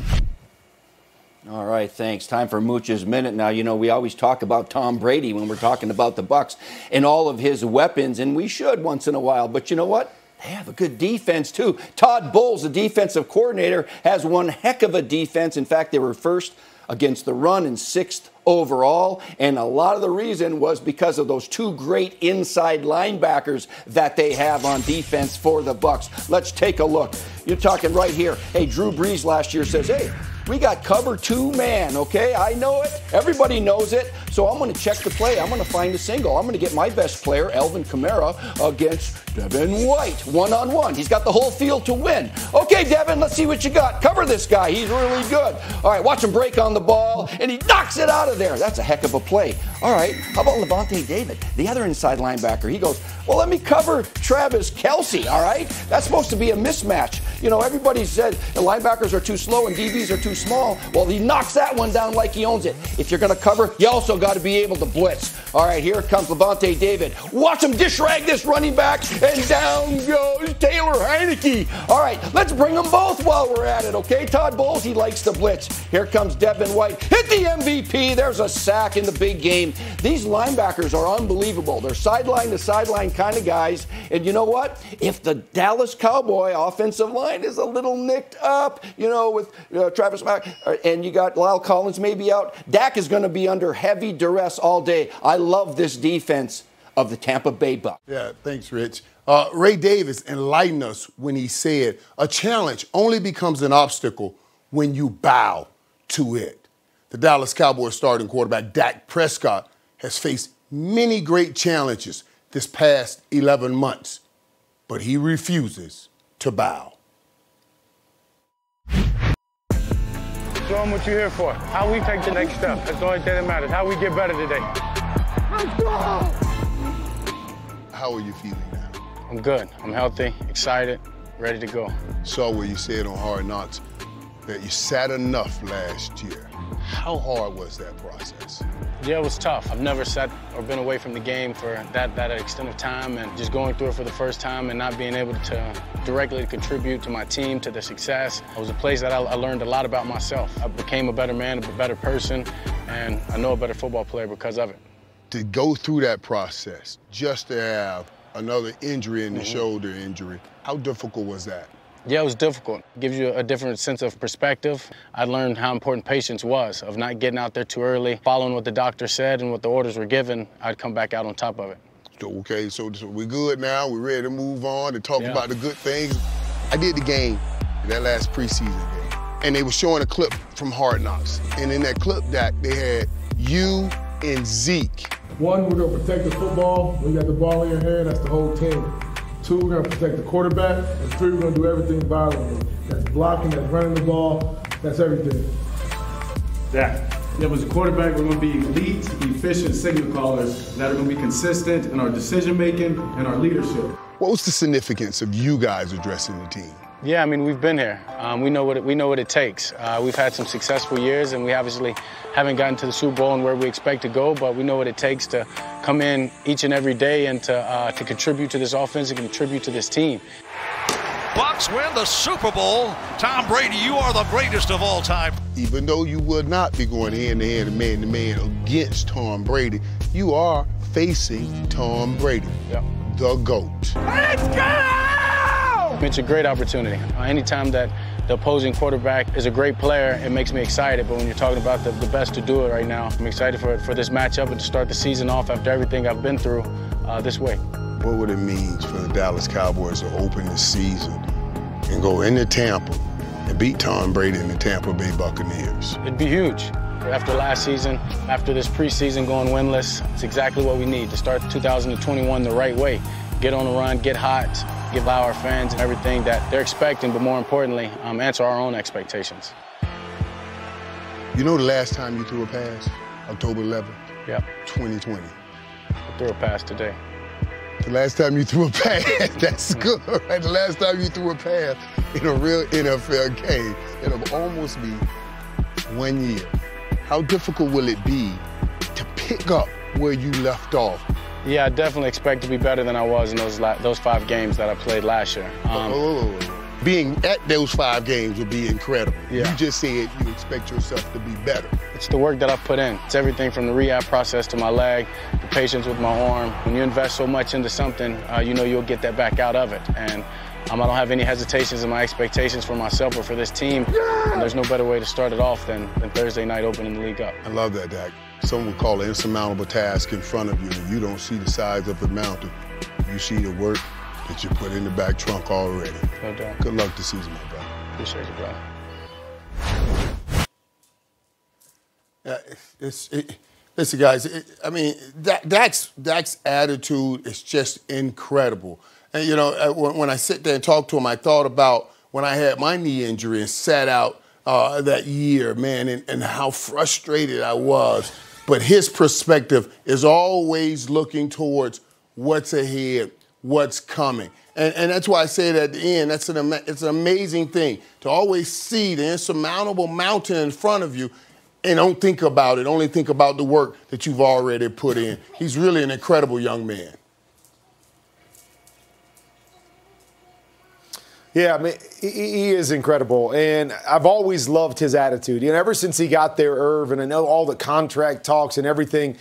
Speaker 1: All right, thanks. Time for Mooch's Minute. Now, you know, we always talk about Tom Brady when we're talking about the Bucs and all of his weapons, and we should once in a while. But you know what? They have a good defense, too. Todd Bowles, the defensive coordinator, has one heck of a defense. In fact, they were first against the run and sixth overall. And a lot of the reason was because of those two great inside linebackers that they have on defense for the Bucs. Let's take a look. You're talking right here. Hey, Drew Brees last year says, hey, we got cover two man, okay? I know it. Everybody knows it. So I'm going to check the play. I'm going to find a single. I'm going to get my best player, Alvin Kamara, against Devin White, one on one. He's got the whole field to win. Okay, Devin, let's see what you got. Cover this guy. He's really good. All right, watch him break on the ball, and he knocks it out of there. That's a heck of a play. All right, how about Lavonte David, the other inside linebacker? He goes, well, let me cover Travis Kelce. all right? That's supposed to be a mismatch. You know, everybody said linebackers are too slow and DBs are too small. Well, he knocks that one down like he owns it. If you're going to cover, you also got to be able to blitz. All right, here comes Lavonte David. Watch him dish rag this running back, and down goes Taylor Heinicke. All right, let's bring them both while we're at it, okay? Todd Bowles, he likes the blitz. Here comes Devin White. Hit the MVP. There's a sack in the big game. These linebackers are unbelievable. They're sideline to sideline kind of guys. And you know what? If the Dallas Cowboy offensive line is a little nicked up, you know, with uh, Travis Mack, uh, and you got La'el Collins maybe out, Dak is going to be under heavy duress all day. I love this defense of the Tampa Bay Bucs.
Speaker 3: Yeah, thanks, Rich. Uh, Ray Davis enlightened us when he said, a challenge only becomes an obstacle when you bow to it. The Dallas Cowboys starting quarterback Dak Prescott has faced many great challenges this past 11 months, but he refuses to bow.
Speaker 12: Show them what you're here for. How we take the next step. That's the only thing that matters. How we get better today.
Speaker 3: How are you feeling now?
Speaker 12: I'm good. I'm healthy, excited, ready to go.
Speaker 3: Saw where you said on Hard Knocks that you sat enough last year. How hard was that process?
Speaker 12: Yeah, it was tough. I've never sat or been away from the game for that, that extent of time and just going through it for the first time and not being able to directly contribute to my team, to their success. It was a place that I, I learned a lot about myself. I became a better man, a better person, and I know a better football player because of it.
Speaker 3: To go through that process, just to have another injury in the
Speaker 12: Mhm.
Speaker 3: shoulder injury, how difficult was that?
Speaker 12: Yeah, it was difficult. It gives you a different sense of perspective. I learned how important patience was, of not getting out there too early, following what the doctor said and what the orders were given. I'd come back out on top of it.
Speaker 3: Okay, so, so we're good now. We're ready to move on and talk
Speaker 12: Yeah.
Speaker 3: about the good things. I did the game, that last preseason game, and they were showing a clip from Hard Knocks. And in that clip, that they had you and Zeke.
Speaker 15: One, we're gonna protect the football. When you got the ball in your hand, that's the whole team. Two, we're gonna protect the quarterback. And three, we're gonna do everything violently. That's blocking, that's running the ball, that's everything.
Speaker 16: Zach. Yeah, as a quarterback, we're going to be elite, efficient signal callers that are going to be consistent in our decision making and our leadership.
Speaker 3: What was the significance of you guys addressing the team?
Speaker 12: Yeah, I mean we've been here. Um, we know what it, we know what it takes. Uh, we've had some successful years, and we obviously haven't gotten to the Super Bowl and where we expect to go. But we know what it takes to come in each and every day and to uh, to contribute to this offense and contribute to this team.
Speaker 17: Bucs win the Super Bowl. Tom Brady, you are the greatest of all time.
Speaker 3: Even though you would not be going hand to hand man to man against Tom Brady, you are facing Tom Brady, the GOAT.
Speaker 12: Let's go! It's a great opportunity. Uh, anytime that the opposing quarterback is a great player, it makes me excited. But when you're talking about the, the best to do it right now, I'm excited for, for this matchup and to start the season off after everything I've been through uh, this way.
Speaker 3: What would it mean for the Dallas Cowboys to open the season and go into Tampa and beat Tom Brady and the Tampa Bay Buccaneers?
Speaker 12: It'd be huge. After last season, after this preseason going winless, it's exactly what we need to start 2021 the right way. Get on the run, get hot, give our fans and everything that they're expecting, but more importantly, um, answer our own expectations.
Speaker 3: You know the last time you threw a pass? October 11th?
Speaker 12: Yep.
Speaker 3: 2020.
Speaker 12: I threw a pass today.
Speaker 3: The last time you threw a pass, that's good, right? The last time you threw a pass in a real NFL game, it'll almost be one year. How difficult will it be to pick up where you left off?
Speaker 12: Yeah, I definitely expect to be better than I was in those la- those five games that I played last year. Um,
Speaker 3: oh, being at those five games would be incredible.
Speaker 12: Yeah.
Speaker 3: You just said you expect yourself to be better.
Speaker 12: It's the work that I've put in. It's everything from the rehab process to my leg, the patience with my arm. When you invest so much into something, uh, you know you'll get that back out of it. And um, I don't have any hesitations in my expectations for myself or for this team. And there's no better way to start it off than, than Thursday night opening the league up.
Speaker 3: I love that, Dak. Some would call an insurmountable task in front of you, and you don't see the size of the mountain. You see the work that you put in the back trunk already.
Speaker 12: No doubt.
Speaker 3: Good luck this season, my brother.
Speaker 12: Appreciate you, brother.
Speaker 3: Uh, it's, it, listen, guys. It, I mean, Dak, Dak's Dak's attitude is just incredible. And you know, uh, when, when I sit there and talk to him, I thought about when I had my knee injury and sat out uh, that year, man, and, and how frustrated I was. But his perspective is always looking towards what's ahead, what's coming. And, and that's why I say it at the end. That's an, it's an amazing thing to always see the insurmountable mountain in front of you and don't think about it. Only think about the work that you've already put in. He's really an incredible young man.
Speaker 2: Yeah, I mean, he, is incredible, and I've always loved his attitude. You know, ever since he got there, Irv, and I know all the contract talks and everything,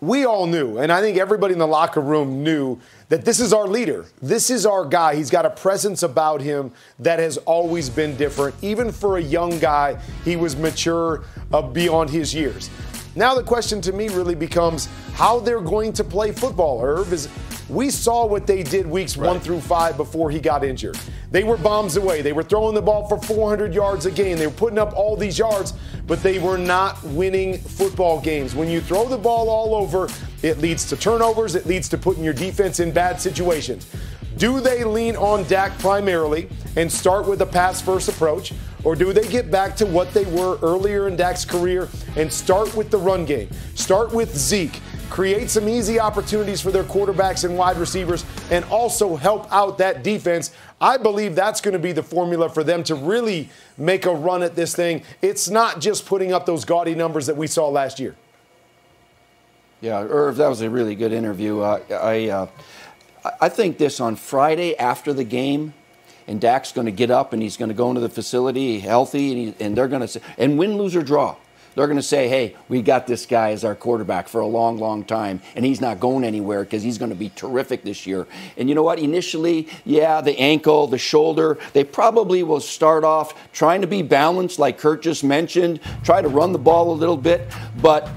Speaker 2: we all knew, and I think everybody in the locker room knew that this is our leader. This is our guy. He's got a presence about him that has always been different. Even for a young guy, he was mature uh, beyond his years. Now the question to me really becomes how they're going to play football, Irv, is we saw what they did weeks one through five before he got injured. They were bombs away. They were throwing the ball for 400 yards a game. They were putting up all these yards, but they were not winning football games. When you throw the ball all over, it leads to turnovers, it leads to putting your defense in bad situations. Do they lean on Dak primarily and start with a pass first approach? Or do they get back to what they were earlier in Dak's career and start with the run game? Start with Zeke. create some easy opportunities for their quarterbacks and wide receivers, and also help out that defense. I believe that's going to be the formula for them to really make a run at this thing. It's not just putting up those gaudy numbers that we saw last year.
Speaker 1: Yeah, Irv, that was a really good interview. Uh, I, uh, I think this on Friday after the game, and Dak's going to get up and he's going to go into the facility healthy, and, he, and they're going to say, and win, lose, or draw. They're going to say, hey, we got this guy as our quarterback for a long, long time, and he's not going anywhere because he's going to be terrific this year. And you know what? Initially, yeah, the ankle, the shoulder, they probably will start off trying to be balanced, like Kurt just mentioned, try to run the ball a little bit, but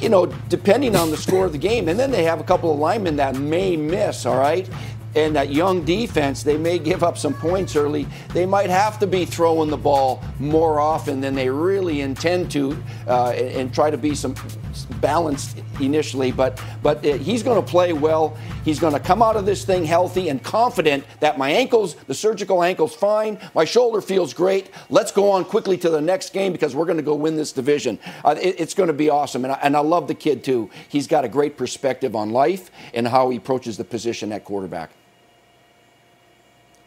Speaker 1: you know, depending on the score of the game. And then they have a couple of linemen that may miss, all right? And that young defense, they may give up some points early. They might have to be throwing the ball more often than they really intend to uh, and, try to be some balanced initially. But, but uh, he's going to play well. He's going to come out of this thing healthy and confident that my ankles, the surgical ankle's fine. My shoulder feels great. Let's go on quickly to the next game because we're going to go win this division. Uh, it, it's going to be awesome. And I, and I love the kid, too. He's got a great perspective on life and how he approaches the position at quarterback.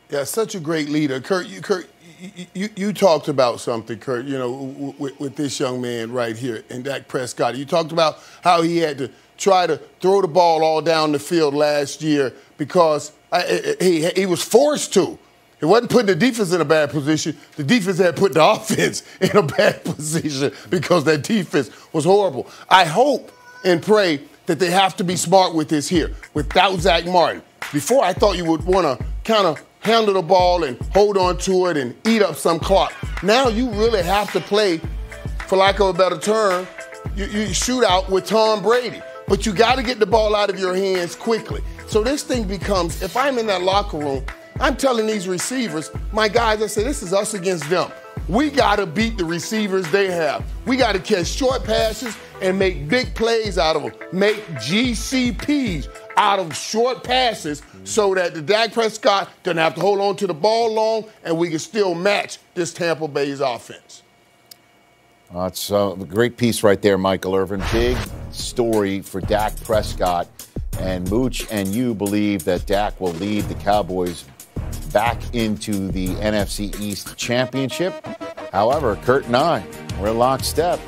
Speaker 3: Yeah, such a great leader. Kurt, you, Kurt, you, you, you talked about something, Kurt, you know, with, with this young man right here and Dak Prescott. You talked about how he had to try to throw the ball all down the field last year because I, he, he was forced to. It wasn't putting the defense in a bad position. The defense had put the offense in a bad position because that defense was horrible. I hope and pray that they have to be smart with this here. Without Zack Martin, before I thought you would want to kind of handle the ball and hold on to it and eat up some clock. Now you really have to play, for lack of a better term, you, you shoot out with Tom Brady. But you got to get the ball out of your hands quickly. So this thing becomes, if I'm in that locker room, I'm telling these receivers, my guys, I say, this is us against them. We got to beat the receivers they have. We got to catch short passes and make big plays out of them. Make GCPs out of short passes so that the Dak Prescott doesn't have to hold on to the ball long and we can still match this Tampa Bay's offense.
Speaker 4: That's uh, a great piece right there, Michael Irvin. Big story for Dak Prescott. And Mooch and you believe that Dak will lead the Cowboys back into the NFC East Championship. However, Kurt and I, we're lockstep.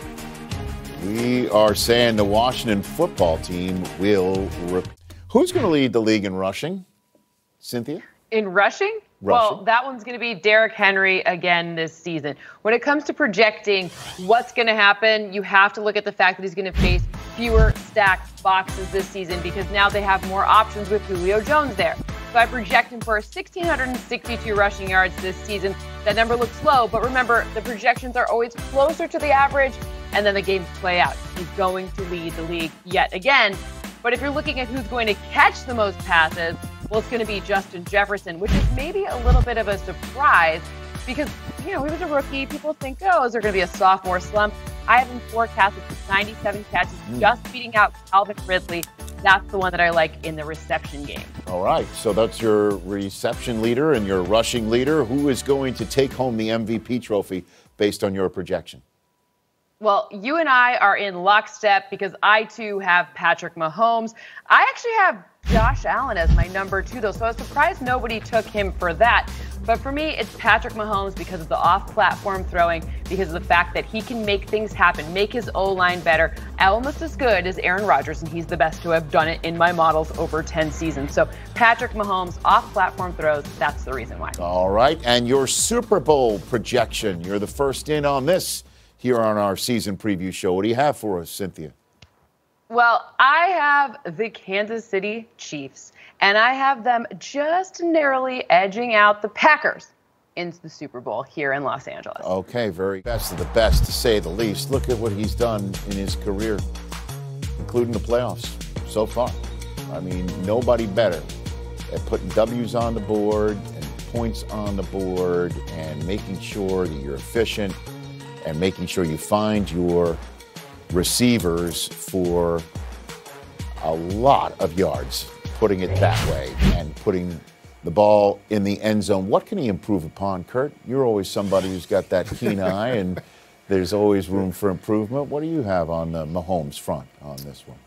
Speaker 4: We are saying the Washington football team will. Rep- Who's going to lead the league in rushing? Cynthia?
Speaker 13: In rushing?
Speaker 4: Rushing.
Speaker 13: Well, that one's going to be Derrick Henry again this season. When it comes to projecting what's going to happen, you have to look at the fact that he's going to face fewer stacked boxes this season because now they have more options with Julio Jones there. So I project him for 1,662 rushing yards this season. That number looks low, but remember, the projections are always closer to the average, and then the games play out. He's going to lead the league yet again. But if you're looking at who's going to catch the most passes, well, it's going to be Justin Jefferson, which is maybe a little bit of a surprise because, you know, he was a rookie. People think, oh, is there going to be a sophomore slump? I have him forecasted 97 catches,
Speaker 4: Mm.
Speaker 13: just beating out Calvin Ridley. That's the one that I like in the reception game.
Speaker 4: All right, so that's your reception leader and your rushing leader. Who is going to take home the MVP trophy based on your projection?
Speaker 13: Well, you and I are in lockstep because I too have Patrick Mahomes. I actually have Josh Allen as my number two, though, so I was surprised nobody took him for that. But for me, it's Patrick Mahomes because of the off platform throwing, because of the fact that he can make things happen, make his O line better, almost as good as Aaron Rodgers, and he's the best to have done it in my models over 10 seasons. So Patrick Mahomes, off platform throws, that's the reason why.
Speaker 4: All right, and your Super Bowl projection. You're the first in on this here on our season preview show. What do you have for us, Cynthia?
Speaker 13: Well, I have the Kansas City Chiefs, and I have them just narrowly edging out the Packers into the Super Bowl here in Los Angeles.
Speaker 4: Okay, very best of the best, to say the least. Look at what he's done in his career, including the playoffs so far. I mean, nobody better at putting W's on the board and points on the board and making sure that you're efficient and making sure you find your receivers for a lot of yards, putting it that way and putting the ball in the end zone. What can he improve upon, Kurt? You're always somebody who's got that keen eye, and there's always room for improvement. What do you have on the Mahomes front on this one?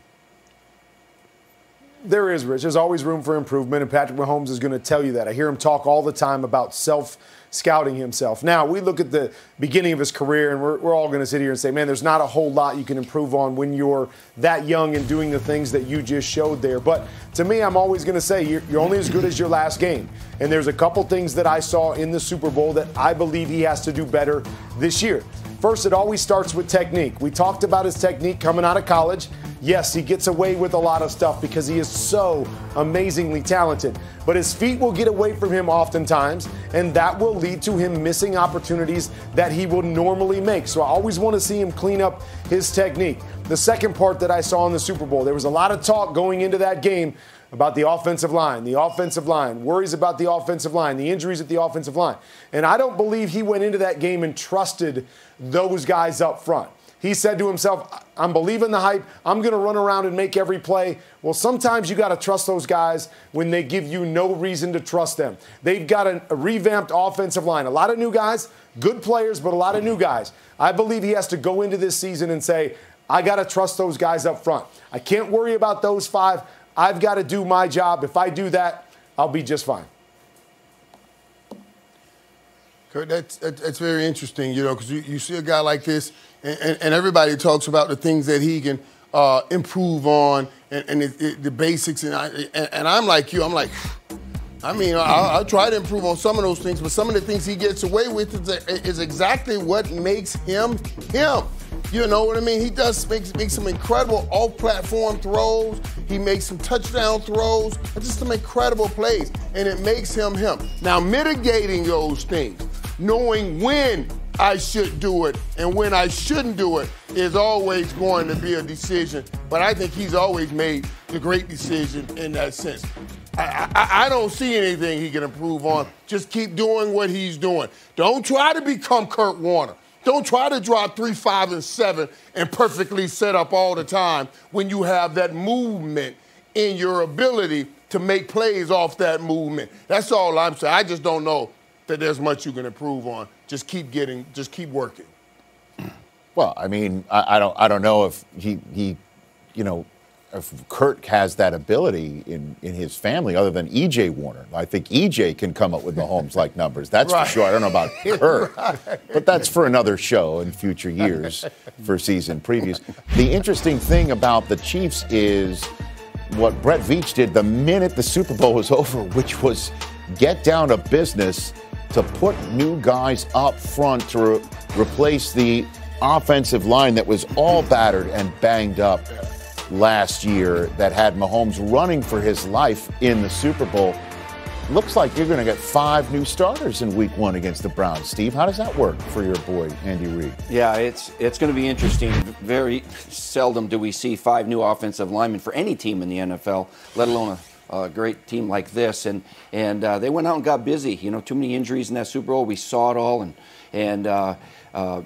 Speaker 2: There is, Rich. There's always room for improvement, and Patrick Mahomes is going to tell you that. I hear him talk all the time about self scouting himself. Now, we look at the beginning of his career, and we're, we're all going to sit here and say, man, there's not a whole lot you can improve on when you're that young and doing the things that you just showed there. But to me, I'm always going to say you're, you're only as good as your last game. And there's a couple things that I saw in the Super Bowl that I believe he has to do better this year. First, it always starts with technique. We talked about his technique coming out of college. Yes, he gets away with a lot of stuff because he is so amazingly talented. But his feet will get away from him oftentimes, and that will lead to him missing opportunities that he will normally make. So I always want to see him clean up his technique. The second part that I saw in the Super Bowl, there was a lot of talk going into that game about the offensive line, the offensive line, worries about the offensive line, the injuries at the offensive line. And I don't believe he went into that game and trusted those guys up front. He said to himself, I'm believing the hype. I'm going to run around and make every play. Well, sometimes you got to trust those guys when they give you no reason to trust them. They've got a, a revamped offensive line. A lot of new guys, good players, but a lot of new guys. I believe he has to go into this season and say, I got to trust those guys up front. I can't worry about those five. I've got to do my job. If I do that, I'll be just fine.
Speaker 3: Kurt, that's, that's very interesting, you know, because you, you see a guy like this, and, and, and, everybody talks about the things that he can uh, improve on and, and it, it, the basics. And, I, and, I'm like you, I'm like, I mean, I'll, I'll, try to improve on some of those things, but some of the things he gets away with is, is exactly what makes him him. You know what I mean? He does make, make some incredible off-platform throws. He makes some touchdown throws. Just some incredible plays, and it makes him him. Now, mitigating those things, knowing when I should do it and when I shouldn't do it is always going to be a decision. But I think he's always made the great decision in that sense. I, I, I, don't see anything he can improve on. Just keep doing what he's doing. Don't try to become Kurt Warner. Don't try to drop three, five, and seven and perfectly set up all the time when you have that movement in your ability to make plays off that movement. That's all I'm saying. I just don't know that there's much you can improve on. Just keep getting, just keep working.
Speaker 4: Well, I mean, I, I don't, I don't know if he, he, you know, if Kurt has that ability in, in his family, other than EJ Warner. I think EJ can come up with Mahomes like numbers. That's right. for sure. I don't know about Kurt, right. but that's for another show in future years for season previews. The interesting thing about the Chiefs is what Brett Veach did the minute the Super Bowl was over, which was get down to business to put new guys up front to re- replace the offensive line that was all battered and banged up last year that had Mahomes running for his life in the Super Bowl. Looks like you're going to get five new starters in Week One against the Browns. Steve, how does that work for your boy Andy Reid?
Speaker 1: Yeah, it's it's going to be interesting. Very seldom do we see five new offensive linemen for any team in the NFL, let alone a, a great team like this. And and uh, they went out and got busy. You know, too many injuries in that Super Bowl. We saw it all, and and uh, uh,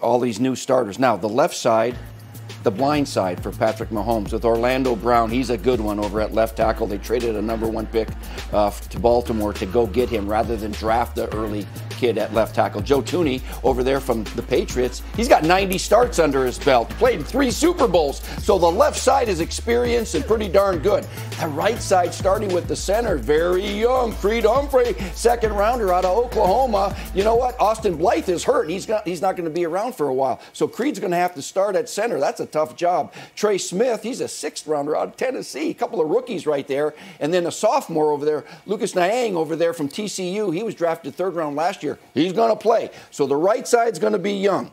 Speaker 1: all these new starters. Now the left side the blind side for Patrick Mahomes with Orlando Brown. He's a good one over at left tackle. They traded a number one pick uh, to Baltimore to go get him rather than draft the early kid at left tackle. Joe Thuney over there from the Patriots. He's got 90 starts under his belt, played three Super Bowls. So the left side is experienced and pretty darn good. The right side, starting with the center, very young. Creed Humphrey, second rounder out of Oklahoma. You know what? Austin Blythe is hurt. He's not, he's not going to be around for a while. So Creed's going to have to start at center. That's a tough job. Trey Smith, he's a sixth rounder out of Tennessee. A couple of rookies right there. And then a sophomore over there, Lucas Niang over there from TCU. He was drafted third round last year. He's going to play. So the right side's going to be young.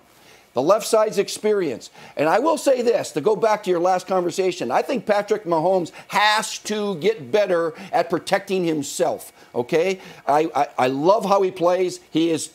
Speaker 1: The left side's experience. And I will say this to go back to your last conversation, I think Patrick Mahomes has to get better at protecting himself. Okay? I, I, I love how he plays. He is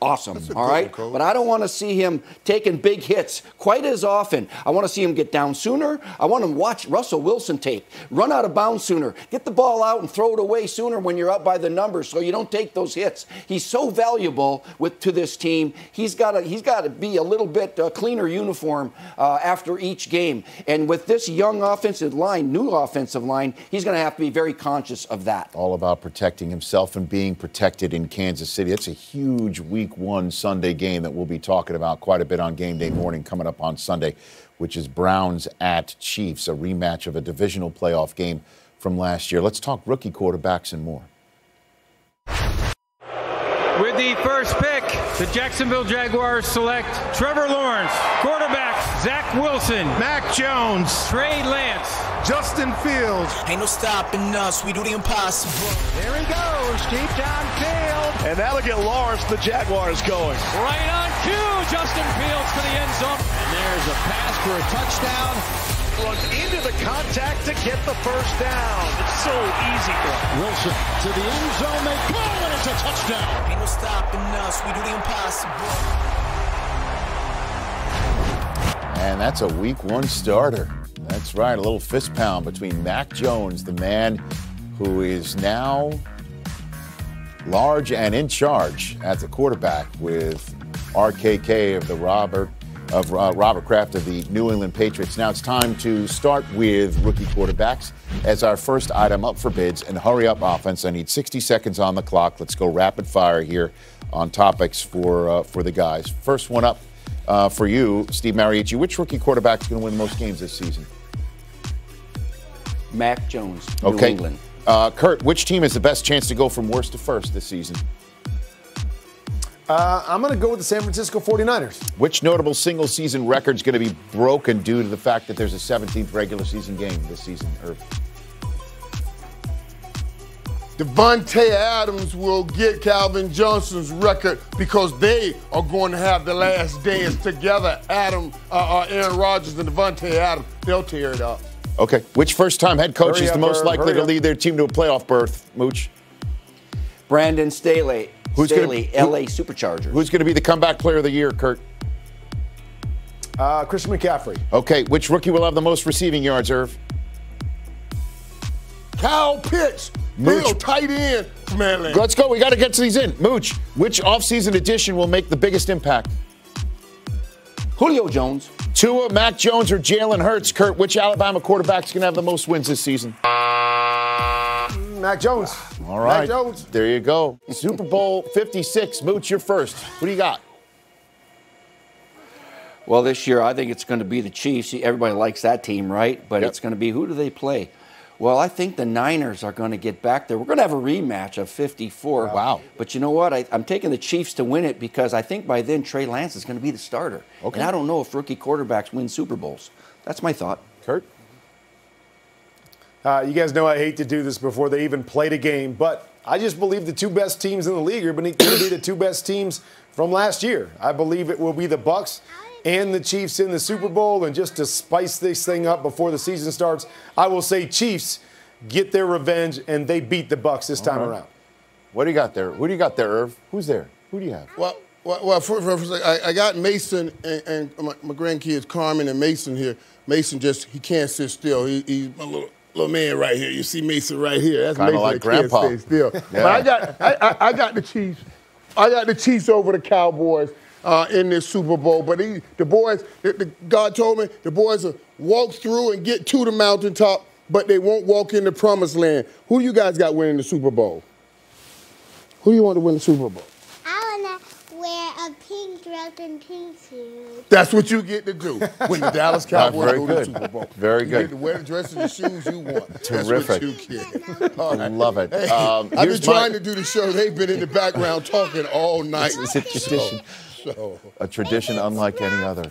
Speaker 1: awesome. All right, coach. but I don't want to see him taking big hits quite as often. I want to see him get down sooner. I want to watch Russell Wilson tape, run out of bounds sooner, get the ball out and throw it away sooner when you're up by the numbers, so you don't take those hits. He's so valuable with to this team. He's got to he's got to be a little bit uh, cleaner uniform uh, after each game. And with this young offensive line, new offensive line, he's going to have to be very conscious of that.
Speaker 4: All about protecting himself and being protected in Kansas City. That's a huge week Week One Sunday game that we'll be talking about quite a bit on game day morning coming up on Sunday, which is Browns at Chiefs, a rematch of a divisional playoff game from last year. Let's talk rookie quarterbacks and more.
Speaker 18: With the first pick, the Jacksonville Jaguars select Trevor Lawrence, quarterback Zach Wilson, Mac Jones, Trey Lance,
Speaker 19: Justin Fields. Ain't no stopping us. We do the impossible.
Speaker 18: There he goes, deep downfield.
Speaker 19: And that'll get Lawrence, the Jaguars, going.
Speaker 6: Right on cue, Justin Fields to the end zone. And there's a pass for a touchdown.
Speaker 19: Runs into the contact to get the first down. It's so easy.
Speaker 6: Wilson to the end zone. They go, and it's a touchdown.
Speaker 19: Ain't no stopping us. We do the
Speaker 4: that's a week one starter. That's right, a little fist pound between Mac Jones, the man who is now large and in charge at the quarterback with RKK of the Robert of uh, Robert Kraft of the New England Patriots. Now it's time to start with rookie quarterbacks as our first item up for bids and hurry up offense. I need 60 seconds on the clock. Let's go rapid fire here on topics for uh, for the guys. First one up uh, for you, Steve Mariucci. Which rookie quarterback is going to win the most games this season?
Speaker 1: Mac Jones, New
Speaker 4: Okay.
Speaker 1: England.
Speaker 4: Uh, Kurt, which team has the best chance to go from worst to first this season?
Speaker 2: Uh, I'm going to go with the San Francisco 49ers.
Speaker 4: Which notable single season record is going to be broken due to the fact that there's a 17th regular season game this season? Or
Speaker 3: Davante Adams will get Calvin Johnson's record because they are going to have the last dance together. Adam, uh, uh, Aaron Rodgers and Davante Adams, they'll tear it up.
Speaker 4: Okay. Which first time head coach
Speaker 1: Hurry
Speaker 4: is the
Speaker 1: up,
Speaker 4: most
Speaker 1: Herb,
Speaker 4: likely to
Speaker 1: up.
Speaker 4: lead their team to a playoff berth, Mooch?
Speaker 1: Brandon Staley.
Speaker 4: Who's gonna-
Speaker 1: Staley,
Speaker 4: who-
Speaker 1: LA Superchargers.
Speaker 4: Who's going to be the comeback player of the year, Kurt?
Speaker 2: Uh, Christian McCaffrey.
Speaker 4: Okay. Which rookie will have the most receiving yards, Irv?
Speaker 3: Kyle Pitts,
Speaker 4: Mooch.
Speaker 3: Bill, tight end from Atlanta.
Speaker 4: Let's go. We got to get to these in. Mooch, which offseason addition will make the biggest impact?
Speaker 1: Julio Jones.
Speaker 4: Tua, Mac Jones, or Jalen Hurts? Kurt, which Alabama quarterback's going to have the most wins this season?
Speaker 2: Mac Jones.
Speaker 4: All right.
Speaker 2: Mac Jones.
Speaker 4: There you go. Super Bowl 56. Mooch, you're first. What do you got?
Speaker 1: Well, this year I think it's going to be the Chiefs. Everybody likes that team, right? But
Speaker 4: Yep.
Speaker 1: it's going to be who do they play? Well, I think the Niners are going to get back there. We're going to have a rematch of 54.
Speaker 4: Wow.
Speaker 1: But you know what? I, I'm taking the Chiefs to win it because I think by then Trey Lance is going to be the starter.
Speaker 4: Okay.
Speaker 1: And I don't know if rookie quarterbacks win Super Bowls. That's my thought.
Speaker 4: Kurt?
Speaker 2: Uh, you guys know I hate to do this before they even played a game, but I just believe the two best teams in the league are going to be the two best teams from last year. I believe it will be the Bucs and the Chiefs in the Super Bowl. And just to spice this thing up before the season starts, I will say Chiefs get their revenge and they beat the Bucs this time
Speaker 4: All right.
Speaker 2: around.
Speaker 4: What do you got there? Who do you got there, Irv? Who's there? Who do you have?
Speaker 3: Well, well, well first, first, I, I got Mason and, and my, my grandkids, Carmen and Mason here. Mason just, he can't sit still. He, he's my little, little man right here. You see Mason right here. That's
Speaker 4: Kinda
Speaker 3: Mason
Speaker 4: like
Speaker 3: that can't
Speaker 4: Grandpa.
Speaker 3: stay still.
Speaker 4: Yeah.
Speaker 3: But I got, I, I, I got the Chiefs. I got the Chiefs over the Cowboys uh, in this Super Bowl. But he, the boys, the, the, God told me the boys will walk through and get to the mountaintop, but they won't walk in the promised land. Who you guys got winning the Super Bowl? Who do you want to win the Super Bowl?
Speaker 20: I wanna wear a pink dress and pink shoes.
Speaker 3: That's what you get to do when the Dallas
Speaker 4: Ah,
Speaker 3: Cowboys
Speaker 4: very
Speaker 3: go to the. Super Bowl.
Speaker 4: Very
Speaker 3: you
Speaker 4: good.
Speaker 3: get to wear the dress and the shoes you want.
Speaker 4: Terrific.
Speaker 3: That's what you get. All
Speaker 4: I love it.
Speaker 3: Hey,
Speaker 4: Um,
Speaker 3: I've been
Speaker 4: here's my-
Speaker 3: trying to do the show. They've been in the background talking all night.
Speaker 4: It's a tradition.
Speaker 3: So.
Speaker 4: A tradition unlike any other.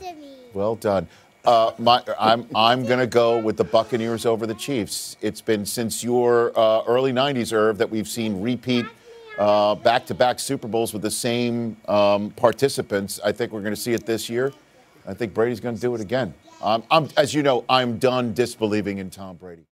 Speaker 4: Well done. Uh, my, I'm, I'm going to go with the Buccaneers over the Chiefs. It's been since your uh, early 90s, Irv, that we've seen repeat uh, back-to-back Super Bowls with the same um, participants. I think we're going to see it this year. I think Brady's going to do it again. Um, I'm, as you know, I'm done disbelieving in Tom Brady.